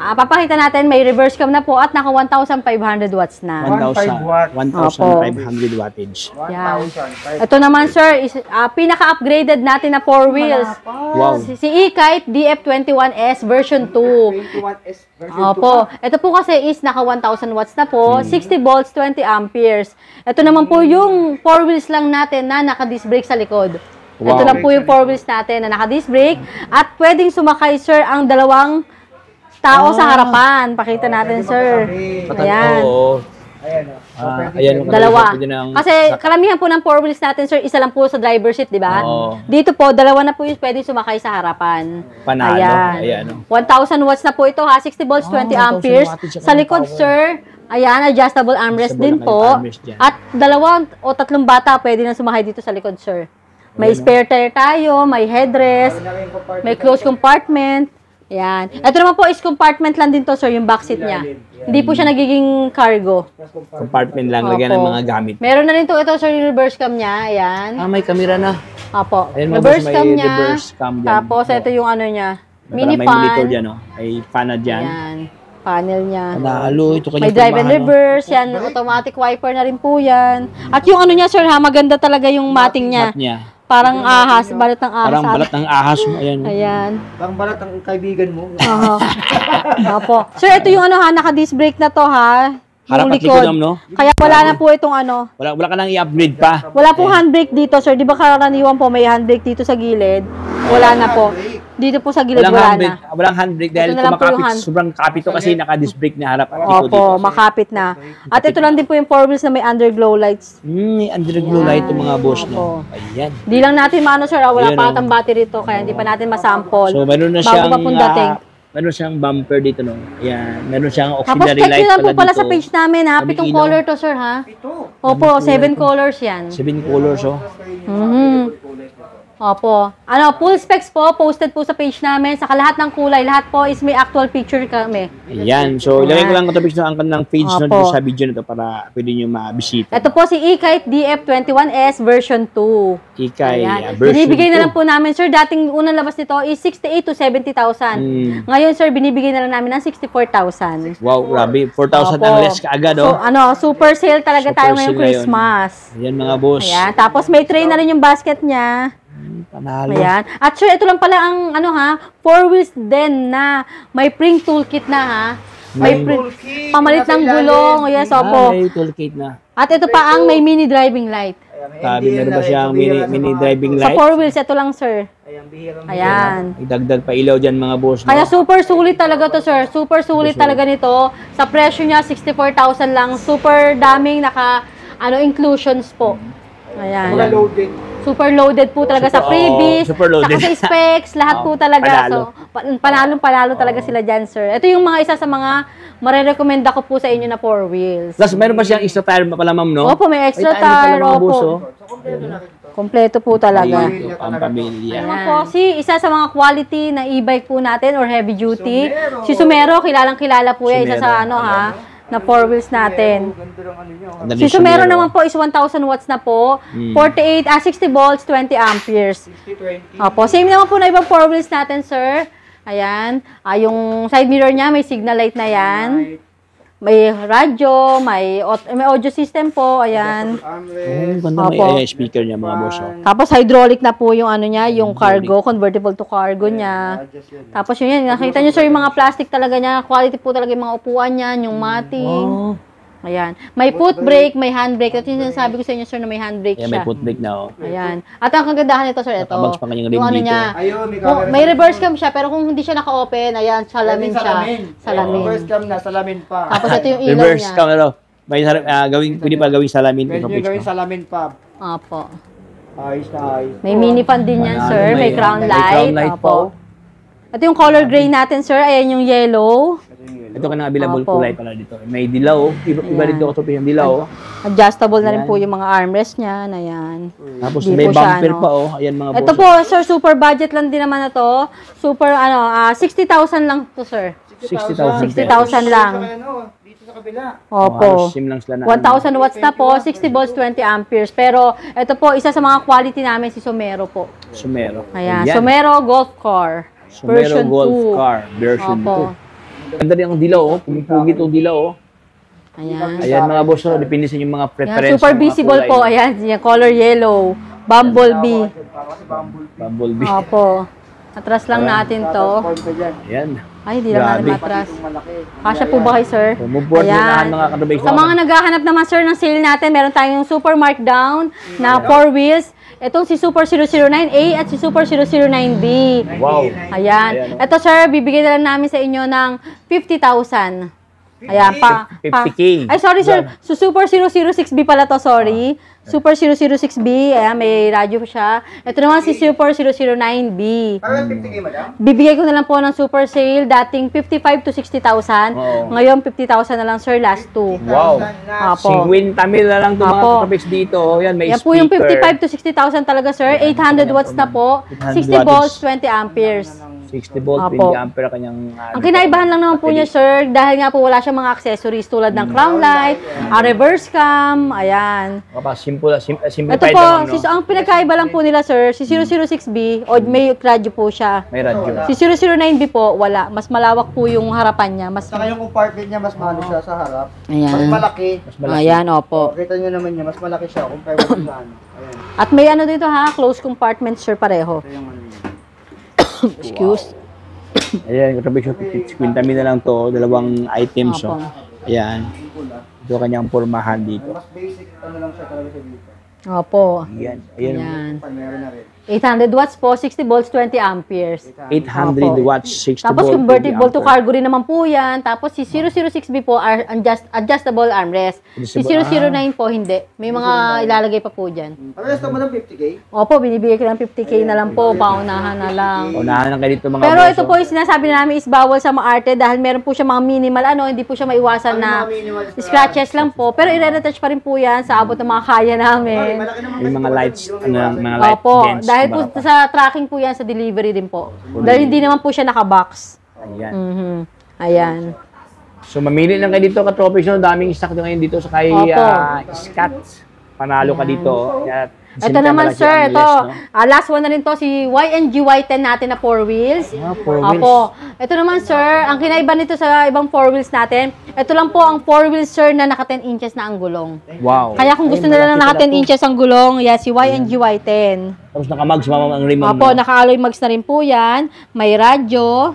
ah, papakita natin, may reverse cam na po at naka 1,500 watts na. 1,000 watt. 1,500 wattage. Yan. 1,000. Ito naman, sir, is ah, pinaka-upgraded natin na four wheels. Wow. Si, si E-Kite DF21S version 2. 21S version Opo. Ito po kasi is naka 1,000 watts na po, 60 volts, 20 amperes. Ito naman po yung four wheels lang natin na naka-disc brake sa likod. Ito Wow. lang po yung four wheels natin na naka-disc brake at pwedeng sumakay sir ang dalawang tao sa harapan. Pakita natin sir. Patan- Ayan. Oo. Ayan o. So, Ah, ayan, Dalawa. pwede Kasi karamihan po ng four wheels natin, sir, isa lang po sa driver seat, di ba? Oo. Dito po, dalawa na po yung pwede sumakay sa harapan. Panalo. Ayan. Ayan, oh. 1,000 watts na po ito ha, 60 volts, 20 Ah, 1,000 amperes. Sa likod, power. sir, ayan, adjustable armrest Adjustable din po. armrest dyan. At dalawa o tatlong bata pwede na sumakay dito sa likod, sir. May spare tire tayo, may headrest, may closed compartment. Yan. Ito naman po is compartment lang din to, sir, yung back seat niya. Hindi po siya nagiging cargo. Compartment lang, lagyan ng Opo. mga gamit. Meron na rin to ito, sir, yung reverse cam niya. Ayan. Ah, may camera na. Apo. Ayan, mga reverse boss, may cam niya. reverse cam dyan. Tapos, ito yung ano niya. Mini may fan. monitor dyan, oh. May fan na dyan. Ayan. Panel niya. Panalo, ito kanya May drive and oh. reverse, yan, automatic wiper na rin po yan. At yung ano niya, sir, ha, maganda talaga yung mating niya. Mat niya. Parang ahas, balat ng ahas. Parang ate. balat ng ahas mo. Ayan. Ayan. Bang balat ang kaibigan mo. Oo. Opo. Sir, ito yung ano ha, naka-disc brake na to ha. Harap at likod, no? Kaya wala na po itong ano. Wala, wala ka nang i-upgrade pa. Wala pong handbrake dito, sir. Di ba karaniwan po may handbrake dito sa gilid? Wala na po. Dito po sa gilid, Walang wala handbrake, na. walang handbrake dahil Ito kumakapit, hand- sobrang kapit to kasi naka-disc brake na harap at likod Opo, dito. makapit na. At ito lang din po yung four wheels na may underglow lights. Hmm, may underglow light itong mga boss, no? Opo. Ayan. Di lang natin maano sir, ah, wala Ayan, pa oh. atang battery to kaya hindi pa natin masample. So, meron na Bago siyang, pa pong dating. ah, meron siyang bumper dito, no? Ayan. Meron siyang Tapos auxiliary check light nyo lang po pala pala dito. sa page namin ha. May Pitong color to sir ha. Ito. Opo, seven colors yan. Seven colors, oh. Mhm. Opo. Ano, full specs po, posted po sa page namin. Saka lahat ng kulay, lahat po is may actual picture kami. Ayan. So, ilagay ko lang ito page ang kanilang page Opo. sa video na to para pwede nyo mabisita. Ito po si E-Kite DF21S version 2. Ikay, Ayan. uh, version Binibigay na 2. lang po namin, sir. Dating unang labas nito is 68 to 70,000. Mm. Ngayon, sir, binibigay na lang namin ng 64,000. Wow, grabe. 4,000 Opo. ang less kaagad, So, oh. ano, super sale talaga Super tayo ngayong sale ngayon. Christmas. Ayan, mga boss. Ayan. Tapos may tray na rin yung basket niya. Panalo. Ayan. At sir, ito lang pala ang ano ha, four wheels din na may spring toolkit na ha. May May Toolkit, pamalit ng gulong. Yes, Ah, opo. may toolkit na. At ito pa ang may mini driving light. Sabi, meron ba siyang mini, mini driving Sa light? four wheels, ito lang, sir. Ayan, bihirang Ayan. Idagdag pa ilaw dyan mga boss. No? Kaya super sulit talaga to, sir. Super sulit talaga nito. Sa presyo niya, 64,000 lang. Super daming naka, ano, inclusions po. Ayan. Mga loaded. Super loaded po talaga sa Super- freebies, super loaded. saka sa specs, lahat po Oo, talaga. panalo. So, pa- panalong panalo talaga sila dyan, sir. Ito yung mga isa sa mga marerekomenda ko po sa inyo na four wheels. Plus, meron pa siyang extra tire pala, ma'am, no? Opo, may extra Ay, tire, opo. oh. So, kompleto na. Kompleto po talaga. Ito, pampamilya. Ayan po, si isa sa mga quality na e-bike po natin or heavy duty. Sumero. Si Sumero, kilalang kilala po yan. Isa sa ano ha, na four wheels natin. Ano dali Si Sumero naman po is 1,000 watts na po. Mm. 48, ah, 60 volts, 20 amperes. 60-20. Opo, same naman po na ibang four wheels natin, sir. Ayan. Ah, yung side mirror niya, may signal light na yan. May radyo, may, may audio system po. Ayan. Oh, ganda may Opo. eh, speaker niya mga boss. Oh. Tapos hydraulic na po yung ano niya, yung cargo, convertible to cargo niya. Tapos yun yan, nakita niyo sir yung mga plastic talaga niya, quality po talaga yung mga upuan niyan, yung matting. Oh. Ayan. May foot brake, may handbrake. Ito yung sinasabi ko sa inyo sir na may handbrake Ayan, may siya. foot brake na, oh. Ayan. At ang kagandahan nito sir, ito. Nakabags pa kanyang rim Yung ano dito. niya, Ayun, may kung camera may reverse cam siya, pero kung hindi siya naka-open, ayan, salamin siya. Salamin. Salamin. Reverse cam na, salamin pa. Tapos ito yung ilaw Reverse niya. camera. May sar- ah, gawing, pwede pa gawing salamin. Pwede Ito, nyo fix gawin mo. salamin pa. Opo. Ayos na ayos. May mini fan din yan, sir. May may- crown may light. crown light po. Ito yung color gray natin, sir. Ayan yung yellow. Ito ka na available Opo. kulay pala dito. May dilaw. Iba, iba dito kasi yung dilaw. Adjustable na rin Ayan. po yung mga armrest niya. Ayan. Tapos Di may po siya, bumper ano. pa oh. Ayan mga boss. Ito po, sir, super budget lang din naman na to. Super, ano, ah, 60,000 lang to, sir. 60,000 60,000 lang. Ano, Dito sa kabila. Oh, Opo. sim lang sila na. 1,000 watts na po, 60 volts, 20 amperes. Pero, ito po, isa sa mga quality namin, si Somero po. Sumero. Ayan, Somero Golf Car. Sumero version Golf 2. Car version Opo. 2. Ganda rin ang dilaw oh. Pumipugi itong dilaw oh. Ayan. Ayan mga boss oh. Depende sa inyong mga Ayan, preference. super ng mga visible po. Ayan, yung color yellow. Bumblebee. Bumblebee. Opo. Atras lang natin to. Ayan. Ay, hindi lang natin matras. Kasya po ba kay sir? Forward Ayan. na mga katubig. Sa mga naghahanap naman sir ng sale natin, meron tayong super markdown na 4 wheels. Itong si Super 009A at si Super 009B. Wow. Ayan. Ayan, oh. Ito sir, bibigyan na lang namin sa inyo ng 50,000. Ayan, pa, pa. 50K. Ay, sorry sir. So, Super 006B pala to, sorry. Super 006B, ayan, may radyo siya. Ito naman si Super 009B. Parang 50k madam? Bibigay ko na lang po ng super sale, dating 55 to 60,000. Oo. Ngayon, 50,000 na lang, sir, last two. Wow. Apo. 50 mil na lang ito mga Apo. katubig dito. oh. Yan, may Yan po speaker. yung 55 to 60,000 talaga, sir. 800 watts na po. 800 60 volts, wattage. 20 amperes. 60 volt, Apo. 20 ampere kanyang... ano, Ang kinaibahan lang naman po niya, sir, dahil nga po wala siyang mga accessories tulad ng crown light, a reverse cam, ayan. Kapag simple, sim, Ito simplified po, naman, no? si, ang pinagkaiba lang po nila, sir, si 006B, o may radyo po siya. May radyo. Si 009B po, wala. Mas malawak po yung harapan niya. Mas, Saka yung compartment niya mas maano siya sa harap. Ayan. Mas malaki. Mas malaki. ayan, Oh, opo. kita nyo naman niya, mas malaki siya compare mo sa ano. Ayan. At may ano dito ha, close compartment, sir, pareho. Ito yung ano Excuse. Ayan, katubig siya, 50 mil na lang to. Dalawang items, Apo. oh. Ayan. Ito kanyang pormahan dito. Mas basic ano lang siya talaga sa dito. Opo. Ayan. Ayan. Ayan. Pa meron na rin. 800 watts po, 60 volts, 20 amperes. 800 Opo. watts, 60 Tapos volt, convertible 20 to ampere. cargo rin naman po yan. Tapos si 006B po, are adjust, adjustable armrest. Si Adjustable, 009 po, hindi. May mga ilalagay pa po dyan. Parehas naman ng 50k. Opo, binibigay ko lang 50k na lang po, paunahan na lang. Unahan lang kayo dito mga Pero boss, ito oh. po yung sinasabi namin is bawal sa maarte dahil meron po siya mga minimal ano, hindi po siya maiwasan Ano na mga minimal scratches lang po. Pero i-retouch pa rin po yan sa abot ng mga kaya namin. Malaki naman Yung kasi mga lights, ano, mga light Opo, gens. Dahil po kumbaga. sa tracking po yan sa delivery din po. Dahil hindi naman po siya nakabox. Ayan. Mhm. Ayan. So, mamili lang kayo dito, katropics, no? Daming stock din ngayon dito sa kay Opo. ah, Scott. Panalo ka dito. At Ito naman sir, ito. ah, last one na rin to, si YNG Y10 natin na four wheels. Ah, four wheels. Opo. Ito naman sir, ang kinaiba nito sa ibang four wheels natin, ito lang po ang four wheels sir na naka 10 inches na ang gulong. Wow. Kaya kung gusto nila na naka pala 10 to. inches ang gulong, yan, si YNG Y10. Tapos nakamags, mama ang rim. Opo, naka-alloy mags na rin po yan. May radyo.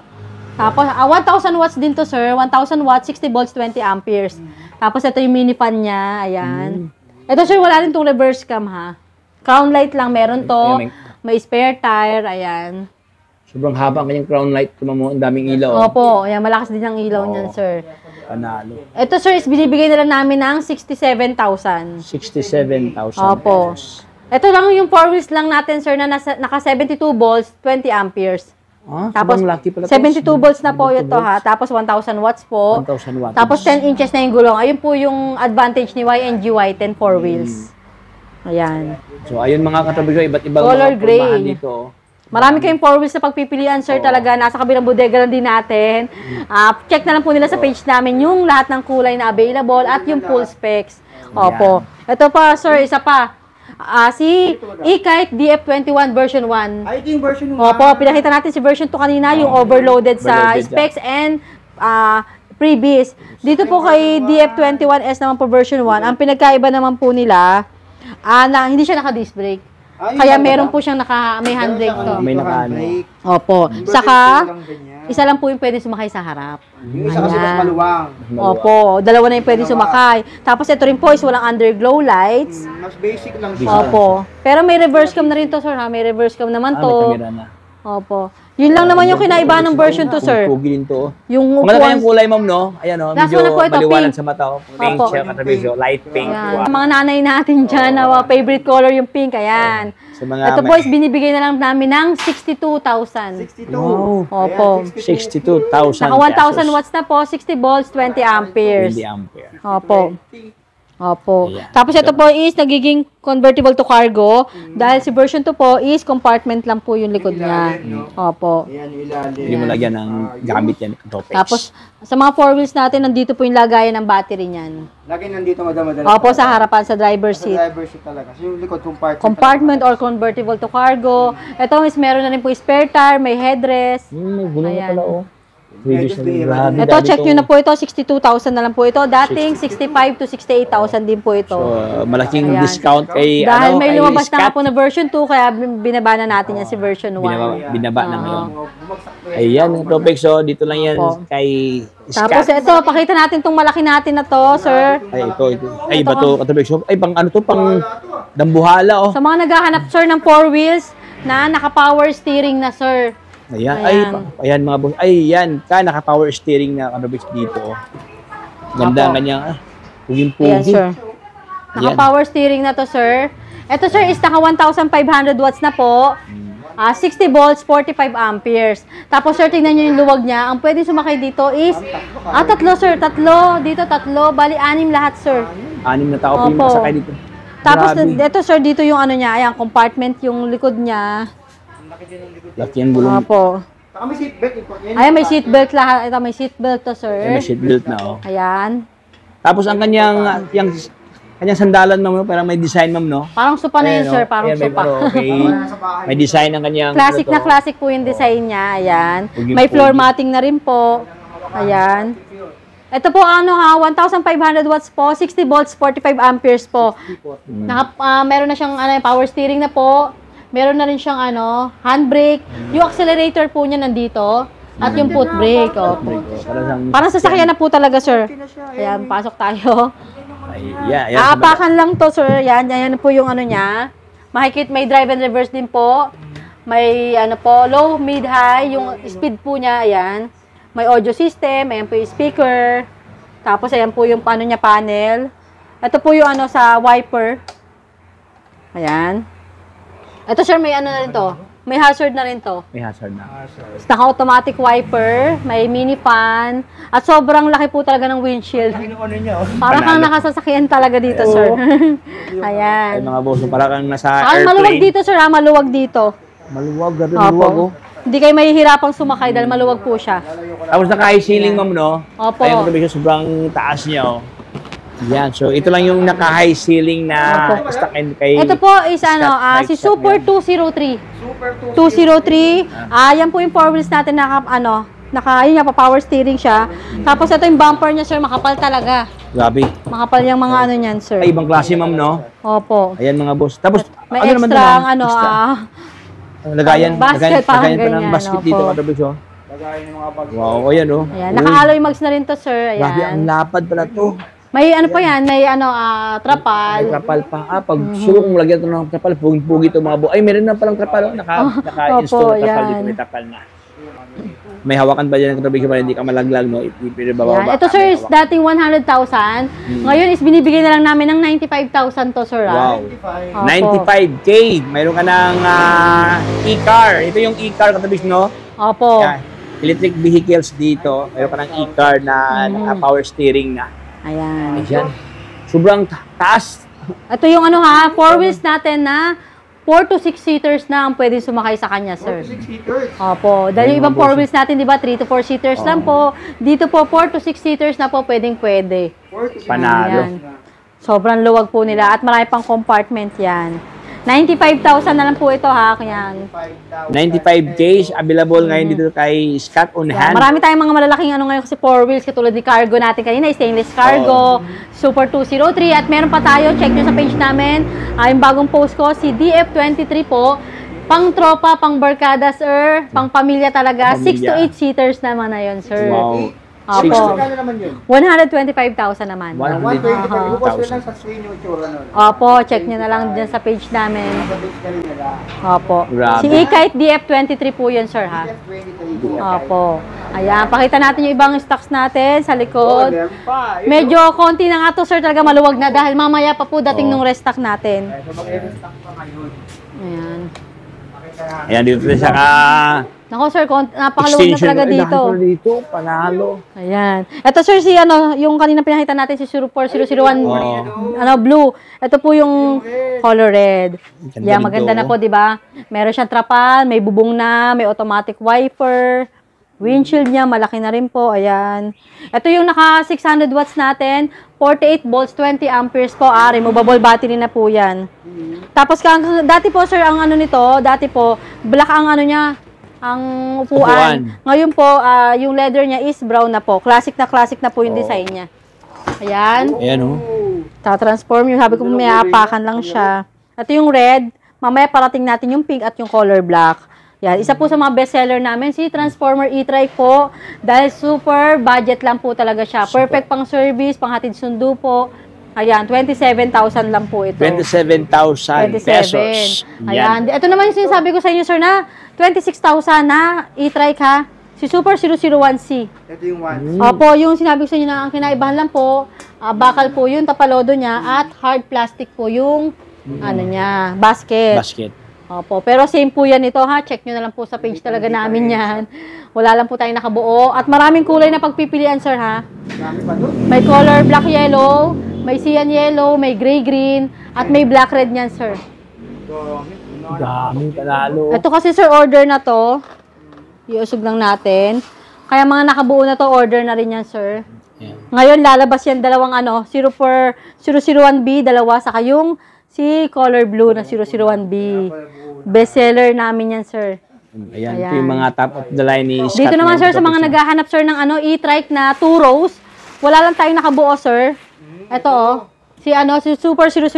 Tapos, ah, 1,000 watts din to, sir. 1,000 watts, 60 volts, 20 amperes. Tapos, ito yung mini fan niya. Ayan. Ito sir, wala rin tong reverse cam ha. Crown light lang meron to. May spare tire, ayan. Sobrang haba ang kanyang crown light. Tuma mo, ang daming ilaw. oh. Opo, ayan, malakas din ang ilaw niyan, Oo. sir. Panalo. Ito, sir, is binibigay na lang namin ng 67,000. 67,000 Opo. pesos. Ito lang yung four wheels lang natin, sir, na nasa, naka 72 volts, 20 amperes. Ah, Tapos, lucky pala. to. 72 volts na po 72 ito, ha. Tapos, 1,000 watts po. 1,000 watts. Tapos, 10 inches na yung gulong. Ayun po yung advantage ni YNG Y10 four wheels. Ayan. So, ayun mga katabi ko, iba't ibang Color mga gray. dito. oh. Marami kayong four wheels na pagpipilian, sir, talaga. Nasa kabilang bodega lang din natin. Ah, check na lang po nila sa page namin yung lahat ng kulay na available at yung full specs. Opo. Ito pa, sir, isa pa. Ah, si E-Kite DF21 version 1. Ay, ito yung version 1. Opo, pinakita natin si version 2 kanina, yung overloaded sa Overloaded specs and ah, previous. Dito po kay DF21S naman po version 1, ang pinagkaiba naman po nila, ah, na, hindi siya naka-disc brake. Kaya meron po siyang naka, may handbrake to. May nakaano. Opo. Saka, isa lang po yung pwede sumakay sa harap. Yung isa kasi mas Ayan. maluwang. Opo, dalawa na yung pwede sumakay. Tapos ito rin po is walang underglow lights. Mm, Mas basic lang siya. Opo. Pero may reverse cam na rin to, sir, ha? May reverse cam naman Ah, to. may kamera na. Opo. Yun lang naman yung kinaiba ng version 2, sir. Pugi din to. oh. Yung upuan. kayong kulay, ma'am, no? Ayan, no? Last Medyo one na po ito, maliwanag pink. sa mata, oh. Pink Opo. siya, katabi ko. Light pink. Ayan. Wow. Mga nanay natin dyan na favorite color yung pink. Ayan. Sa mga Ito po is binibigay na lang namin ng 62,000. 62. Wow. Opo. 62,000 Naka 1,000 watts na po, 60 volts, 20 amperes. 20 ampere. Opo. Opo. Ayan. Tapos ito po is nagiging convertible to cargo dahil si version 2 po is compartment lang po yung likod niya. Opo. Ayan yung ilalim. Hindi mo lagyan ng gamit yan. Topex. Tapos sa mga four wheels natin nandito po yung lagayan ng battery niyan. Lagi nandito madama-dala. Opo sa harapan sa driver Sa seat. driver seat talaga. So, yung likod compartment. Compartment or convertible to cargo. Ito is meron na rin po spare tire, may headrest. Hmm, may gulong pala, oh. Na. Grabe, Ito, check nyo na po ito. 62,000 na lang po ito. Dating 65 to 68,000 din po ito. So, uh, malaking Ayan. discount kay, Dahil ano, may lumabas na po na version 2, kaya bin- binaba na natin yan si version 1. Binaba, binaba na Oo. ngayon. Ayan, Topex, oh. Dito lang yan Opo. kay Tapos Scott. ito, pakita natin itong malaki natin na to, sir. Ay, ito, ito. Ay, iba to, Topex. oh. Ay, pang ano to, pang dambuhala, oh. Sa mga naghahanap, sir, ng four wheels na naka-power steering na, sir. Ayan, ay, Ayan. pa- ayan mga boss. Ay, yan. Ka, naka-power steering na Topex dito, oh. Ganda ang Opo. kanyang, ah. Ayan, Puging-pugi. sir. Naka-power steering na to, sir. Ito, sir, is naka 1,500 watts na po. Ah, 60 volts, 45 amperes. Tapos, sir, tingnan nyo yung luwag niya. Ang pwede sumakay dito is, ah, tatlo, sir, tatlo. Dito, tatlo. Bali, anim lahat, sir. Anim na tao po yung Opo. masakay dito. Tapos, Grabe. ito, sir, dito yung ano niya. Ayan, compartment yung likod niya. Laki ang gulong. Opo. Saka may seatbelt. Ayan, yung may seatbelt lahat. Ito, may seatbelt to, Ayan, sir. may seatbelt na, oh. Ayan. Tapos ang kanyang, yung, kanyang sandalan, ma'am, no? parang may design, ma'am, no? Parang supa na yun, Ayan, sir. oh. Parang Ayan, may, supa. ano, may, may design ang kanyang... Classic na classic po yung design niya. Ayan. Puging May floor matting na rin po. Ayan. Ito po ano ha, 1,500 watts po, 60 volts, 45 amperes po. Naka, ah, meron na siyang ano, power steering na po. Meron na rin siyang ano, handbrake. Yung accelerator po niya nandito. At yung foot brake. Oh. Parang, sasakyan na po talaga, sir. Ayan, pasok tayo. Ay, yeah, yeah, Aapakan lang to, sir. Yan, yan po yung ano niya. Makikit may drive and reverse din po. May ano po, low, mid, high. Yung speed po niya, ayan. May audio system, ayan po yung speaker. Tapos ayan po yung ano niya panel. Ito po yung ano sa wiper. Ayan. Ito sir, may ano na rin to. May hazard na rin to. May hazard na. Naka-automatic wiper, may mini fan, at sobrang laki po talaga ng windshield. Yung ano niya, oh. Parang kang nakasasakyan talaga dito, sir. Ay, Ayan. mga boss, parang kang nasa Saka airplane. maluwag dito, sir, ha? Maluwag dito. Maluwag, ganun maluwag, oh. Hindi kayo mahihirapang sumakay dahil maluwag po siya. Tapos naka-high ceiling, ma'am, no? Opo. Ayun, sabi ko, sobrang taas niya, oh. Yan, so ito lang yung naka-high ceiling na Opo. stock and kay... Ito po is ano, ah, si Super yan. 203. Super 203. Ah, yan po yung four wheels natin naka ano, naka yun nga pa power steering siya. Tapos ito yung bumper niya, sir, makapal talaga. Grabe. Makapal yung mga ano niyan, sir. Ay, ibang klase, ma'am, no? Opo. Ayan, mga boss. Tapos, May ano naman extra doon, ang ano, Extra. ah, Lagayan, basket, lagayan, parang lagayan pa ng ganyan, basket dito, opo. katabi ko. Lagayin ng mga bag. Wow, ayan, oh. ayan, naka-alloy mags na rin to, sir. Grabe, ang Ayan. lapad pala to. May ano pa yan, may ano, ah, May trapal. trapal pa. Ah, pag sulong mo lagyan ito ng trapal, puging-pugi ito mga bu. Ay, meron na palang trapal. oh. Naka, naka-install opo, na trapal dito. yan. May trapal na. May hawakan ba dyan ng contribution para hindi ka malaglag, no? Yan. Ito sir is dating 100,000. Ngayon is binibigay na lang namin ng 95,000 to sir. ah. Wow. 95. Opo. 95K. Mayroon ka ng ah, e-car. Ito yung e-car katabis, no? Opo. Yan. Electric vehicles dito. Mayroon ka ng e-car na naka-power steering na. Ayan. Ayan. Sobrang ta- taas. Ito yung ano ha, four wheels natin na 4 to 6 seaters na ang pwedeng sumakay sa kanya, sir. 46 liters. Opo. Dahil yung ibang four wheels natin, di ba, 3 to 4 seaters lang po. Dito po, 4 to 6 seaters na po pwedeng pwede. 46 Panalo. Ayan. Sobrang luwag po nila at marami pang compartment yan. 95,000 na lang po ito ha. Yan. 95K available ngayon dito kay Scott on hand. Marami tayong mga malalaking ano ngayon kasi four wheels katulad ni cargo natin kanina, stainless cargo, Super 203 at meron pa tayo, check nyo sa page namin, yung bagong post ko, si DF23 po, pang tropa, pang barkada sir, pang pamilya talaga, 6 to Pamilya. 8 seaters naman na yun sir. Wow. Opo. Magkano naman yun? 125,000 naman. One- 125. Bukos ko 100,000. lang sa screen yung itsura nun. Opo, check nyo na lang dyan sa page namin. Sa rin nila. Opo. Grabe. Si Ikite DF23 po yun sir ha. F23. Opo. Ayan, pakita natin yung ibang stocks natin sa Oh, likod. Medyo konti na nga to sir, talaga maluwag na dahil mamaya pa po dating Oo. nung restock natin. Ayan. Ayan dito sa ka Nako sir, napakaluwag na extension. talaga dito. dahil dito, panalo. Ayan. Ito sir, si ano, yung kanina pinakita natin si 04001, Oo. ano, blue. Ito po yung color red. Ganda nito, maganda na oh. po, di ba? Meron siyang trapal, may bubong na, may automatic wiper. Windshield niya, malaki na rin po. Ayan. Ito yung naka 600 watts natin. 48 volts, 20 amperes po. Ah, removable battery na po yan. Tapos, kang, dati po, sir, ang ano nito, dati po, black ang ano niya, ang upuan. Upuan. Ngayon po, ah, yung leather niya is brown na po. Classic na classic na po yung Oo. design niya. Ayan. Ayan oh. Ta-transform yung sabi ko may apakan lang siya. Ito yung red. Mamaya parating natin yung pink at yung color black. Yan. Isa po sa mga bestseller namin, si Transformer e-trike po. Dahil super budget lang po talaga siya. Perfect pang service, pang hatid sundo po. Ayan, 27,000 lang po ito. 27,000 pesos. 27. Ayan. Ito naman yung sinasabi ko sa inyo, sir, na 26,000 na e-trike ha. Si Super 001C. Ito yung one. Hmm. Opo, yung sinabi ko sa inyo na ang kinaibahan lang po, ah, bakal po yung tapalodo niya at hard plastic po yung ano niya, basket. Basket. Opo, pero same po yan ito ha. Check nyo na lang po sa page talaga namin yan. Wala lang po tayong nakabuo. At maraming kulay na pagpipilian, sir ha. Dami pa doon. May color black yellow, may cyan yellow, may gray green, at may black red niyan, sir. Dami. Panalo. Ito kasi sir, order na to. Iusog lang natin. Kaya mga nakabuo na to, order na rin yan, sir. Ngayon, lalabas yan dalawang ano, 0 for 001B, dalawa, saka yung si color blue na 001B. Bestseller namin yan, sir. Ayan, ito Ayan. yung mga top of the line ni Scott. Dito naman, sir, sa mga naghahanap, sir, ng ano, e-trike na 2 rows, wala lang tayong nakabuo, sir. Ito, oh. Si ano, si Super 007.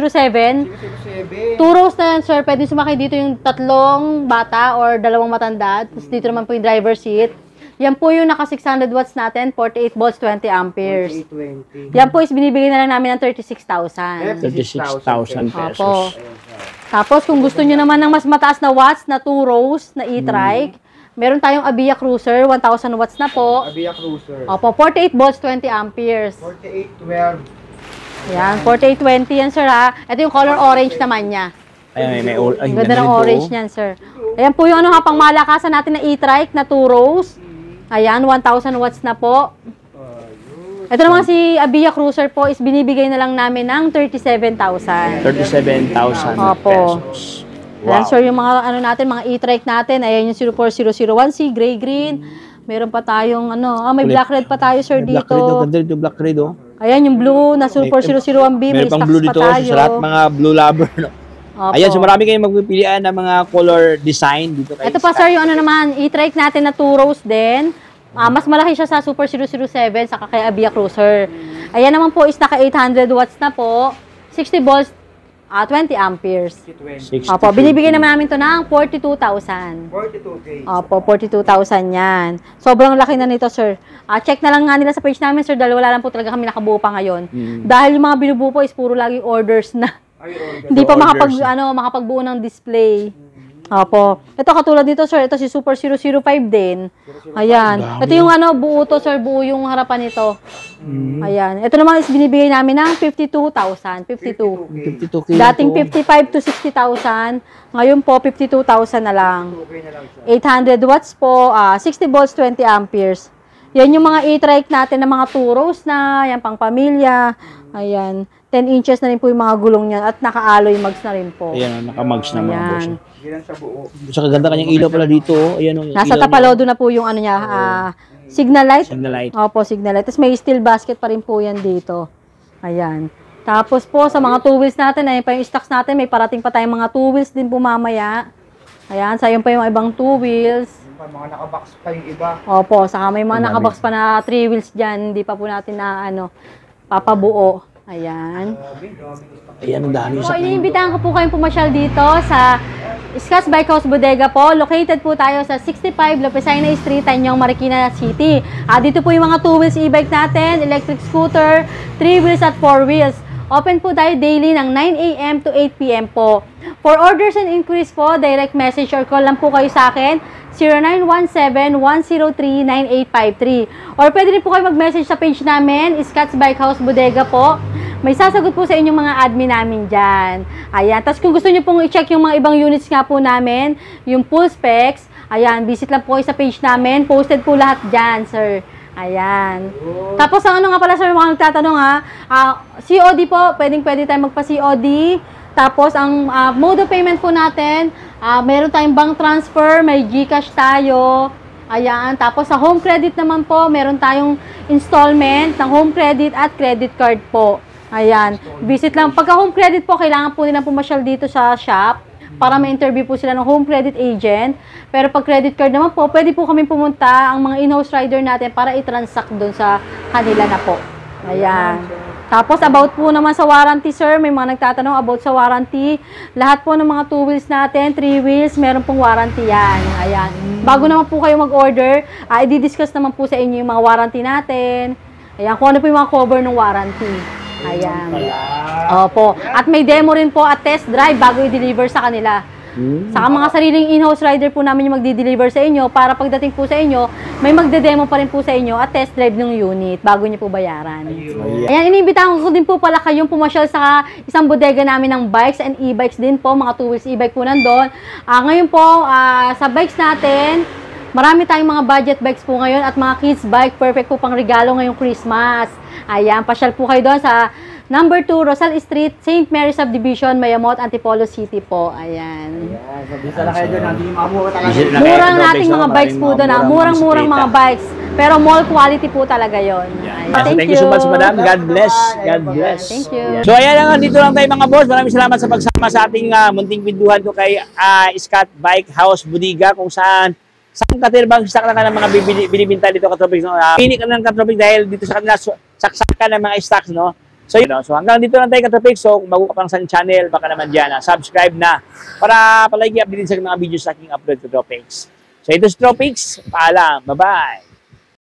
007. Two rows na yan, sir. Pwede sumakay dito yung tatlong bata or dalawang matanda. Tapos dito naman po yung driver seat. Yan po yung naka 600 watts natin, 48 volts, 20 amperes. 820. Yan po is binibigay na lang namin ng 36,000. 36,000 pesos. Opo. Tapos kung gusto nyo naman ng mas mataas na watts na 2 rows na e-trike, meron tayong Abia Cruiser, 1,000 watts na po. Abia Cruiser. Opo, 48 volts, 20 amperes. 4812. Yan, 4820 yan, sir ha. Ito yung color orange naman niya. Ayan, may, may, ay, ganda ng orange niyan, sir. Ayan po yung ano ha, pang malakasan natin na e-trike na 2 rows. Ayan, 1,000 watts na po. Ito naman si Abia Cruiser po is binibigay na lang namin ng 37,000. 37,000 Opo. pesos. Ayan, Wow. sir, yung mga ano natin, mga e-trike natin. Ayan yung 04001C, gray green. Meron pa tayong ano, ah, may black red pa tayo, sir, May black red, oh, dito, black red, oh. Ayan yung blue na 04001B, may Meron pang stocks blue pa dito, tayo. sa lahat mga blue lover. No? Opo. Ayan, so marami kayong magpipilian ng mga color design dito kay Ito pa sir, yung ano naman, e-trike natin na 2 rows din. Ah, mas malaki siya sa Super 007 saka kay Abia Cruiser. Ayan naman po is naka 800 watts na po. 60 volts ah, 20 amperes. 20. 60. Opo, binibigay naman namin to ng 42,000. 42K. Opo, 42,000 yan. Sobrang laki na nito, sir. Ah, check na lang nga nila sa page namin, sir, dahil wala lang po talaga kami nakabuo pa ngayon. Mm. Dahil yung mga binubuo po is puro lagi orders na. Ay, order. Hindi pa Orders. makapag, ano, makapagbuo ng display. Opo. Ito katulad nito, sir. Ito si Super 005 din. Ayan. Ito yung ano, buo to, sir. Buo yung harapan nito. Mm. Ayan. Ito naman is binibigay namin ng 52,000. 52. 52K. Dating ito. 55 to 60,000. Ngayon po, 52,000 na lang. Okay na lang siya. 800 watts po, ah, 60 volts, 20 amperes. Yan yung mga e-trike natin na mga 2 rows na, yan pang pamilya. Ayan. 10 inches na rin po yung mga gulong niyan at naka-alloy mags na rin po. Ayan, oh, naka-mugs na mga boss. Ayan. Hindi lang sa buo. Sa kaganda kanyang ilaw pala dito. oh. Ayan, oh, yung Nasa ilaw tapalodo na po yung ano niya, ah, signal light. Signal light. Opo, signal light. Tapos may steel basket pa rin po yan dito. Ayan. Tapos po, sa mga two wheels natin, ayun pa yung stocks natin, may parating pa tayong mga two wheels din po mamaya. Ayan, sayang pa yung ibang two wheels. Yung pa, mga nakabox pa yung iba. Opo, saka may mga nakabox pa na three wheels dyan. Hindi pa po natin na ano, papabuo. Ayan. Ayan, ang dami So, sa iniimbitahan ko po kayong pumasyal dito sa Scotts Bike House Bodega po. Located po tayo sa 65 Lopesina Street, Tanyong, Marikina City. Ah, dito po yung mga two wheels e-bike natin, electric scooter, three wheels at four wheels. Open po tayo daily ng 9 a.m. to 8 p.m. po. For orders and inquiries po, direct message or call lang po kayo sa akin 0917-103-9853. Or pwede rin po kayo mag-message sa page namin, Scotts Bike House Bodega po. May sasagot po sa inyong mga admin namin dyan. Ayan. Tapos kung gusto nyo pong i-check yung mga ibang units nga po namin, yung full specs, ayan, visit lang po kayo sa page namin. Posted po lahat dyan, sir. Ayan. Tapos ang ano nga pala sir, mga nagtatanong ha, ah, COD po, pwedeng pwede tayo magpa-COD. Tapos ang ah, mode of payment po natin, ah, meron tayong bank transfer, may GCash tayo. Ayan. Tapos sa home credit naman po, meron tayong installment ng home credit at credit card po. Ayan. Visit lang. Pagka home credit po, kailangan po nilang pumasyal dito sa shop para ma-interview po sila ng home credit agent. Pero pag credit card naman po, pwede po kami pumunta ang mga in-house rider natin para i-transact doon sa kanila na po. Ayan. Tapos about po naman sa warranty sir, may mga nagtatanong about sa warranty. Lahat po ng mga two wheels natin, three wheels, meron pong warranty yan. Ayan. Bago naman po kayo mag-order, uh, i-discuss naman po sa inyo yung mga warranty natin. Ayan, kung ano po yung mga cover ng warranty. Ayan. Opo. At may demo rin po at test drive bago i-deliver sa kanila. Hmm. Saka mga sariling in-house rider po namin yung magdi-deliver sa inyo para pagdating po sa inyo, may magde-demo pa rin po sa inyo at test drive ng unit bago nyo po bayaran. Ayan. Ayan, iniimbitahan ko din po pala kayong pumasyal sa isang bodega namin ng bikes and e-bikes din po, mga two wheels e-bike po nandun. Ah, ngayon po, ah, sa bikes natin, marami tayong mga budget bikes po ngayon at mga kids bike, perfect po pang regalo ngayong Christmas. Ayan, pasyal po kayo doon sa number 2, Rosal Street, St. Mary Subdivision, Mayamot, Antipolo City po. Ayan. Ayan, bisa lang kayo doon, hindi talaga. Murang nating mga bikes po doon. ah. murang Murang-murang mga bikes. Pero mall quality po talaga yon. Ayan. So, thank you so much, madam. God bless. God bless. Thank you. So, ayan lang. Dito lang tayo mga boss. Maraming salamat sa pagsama sa ating ah, munting pinduhan ko kay ah, Scott Bike House Budiga kung saan saan katirbang stock ka ng mga bibili, binibinta dito katropics. No? Uh, pili ka ng katropics dahil dito sa kanila saksakan ng mga stocks. No? So, yun, no? so hanggang dito lang tayo katropics. So, kung bago ka pang sa channel, baka naman dyan, ah, subscribe na para palagi update sa mga videos sa aking upload to Tropics. So, ito si Tropics. Paalam. Bye-bye.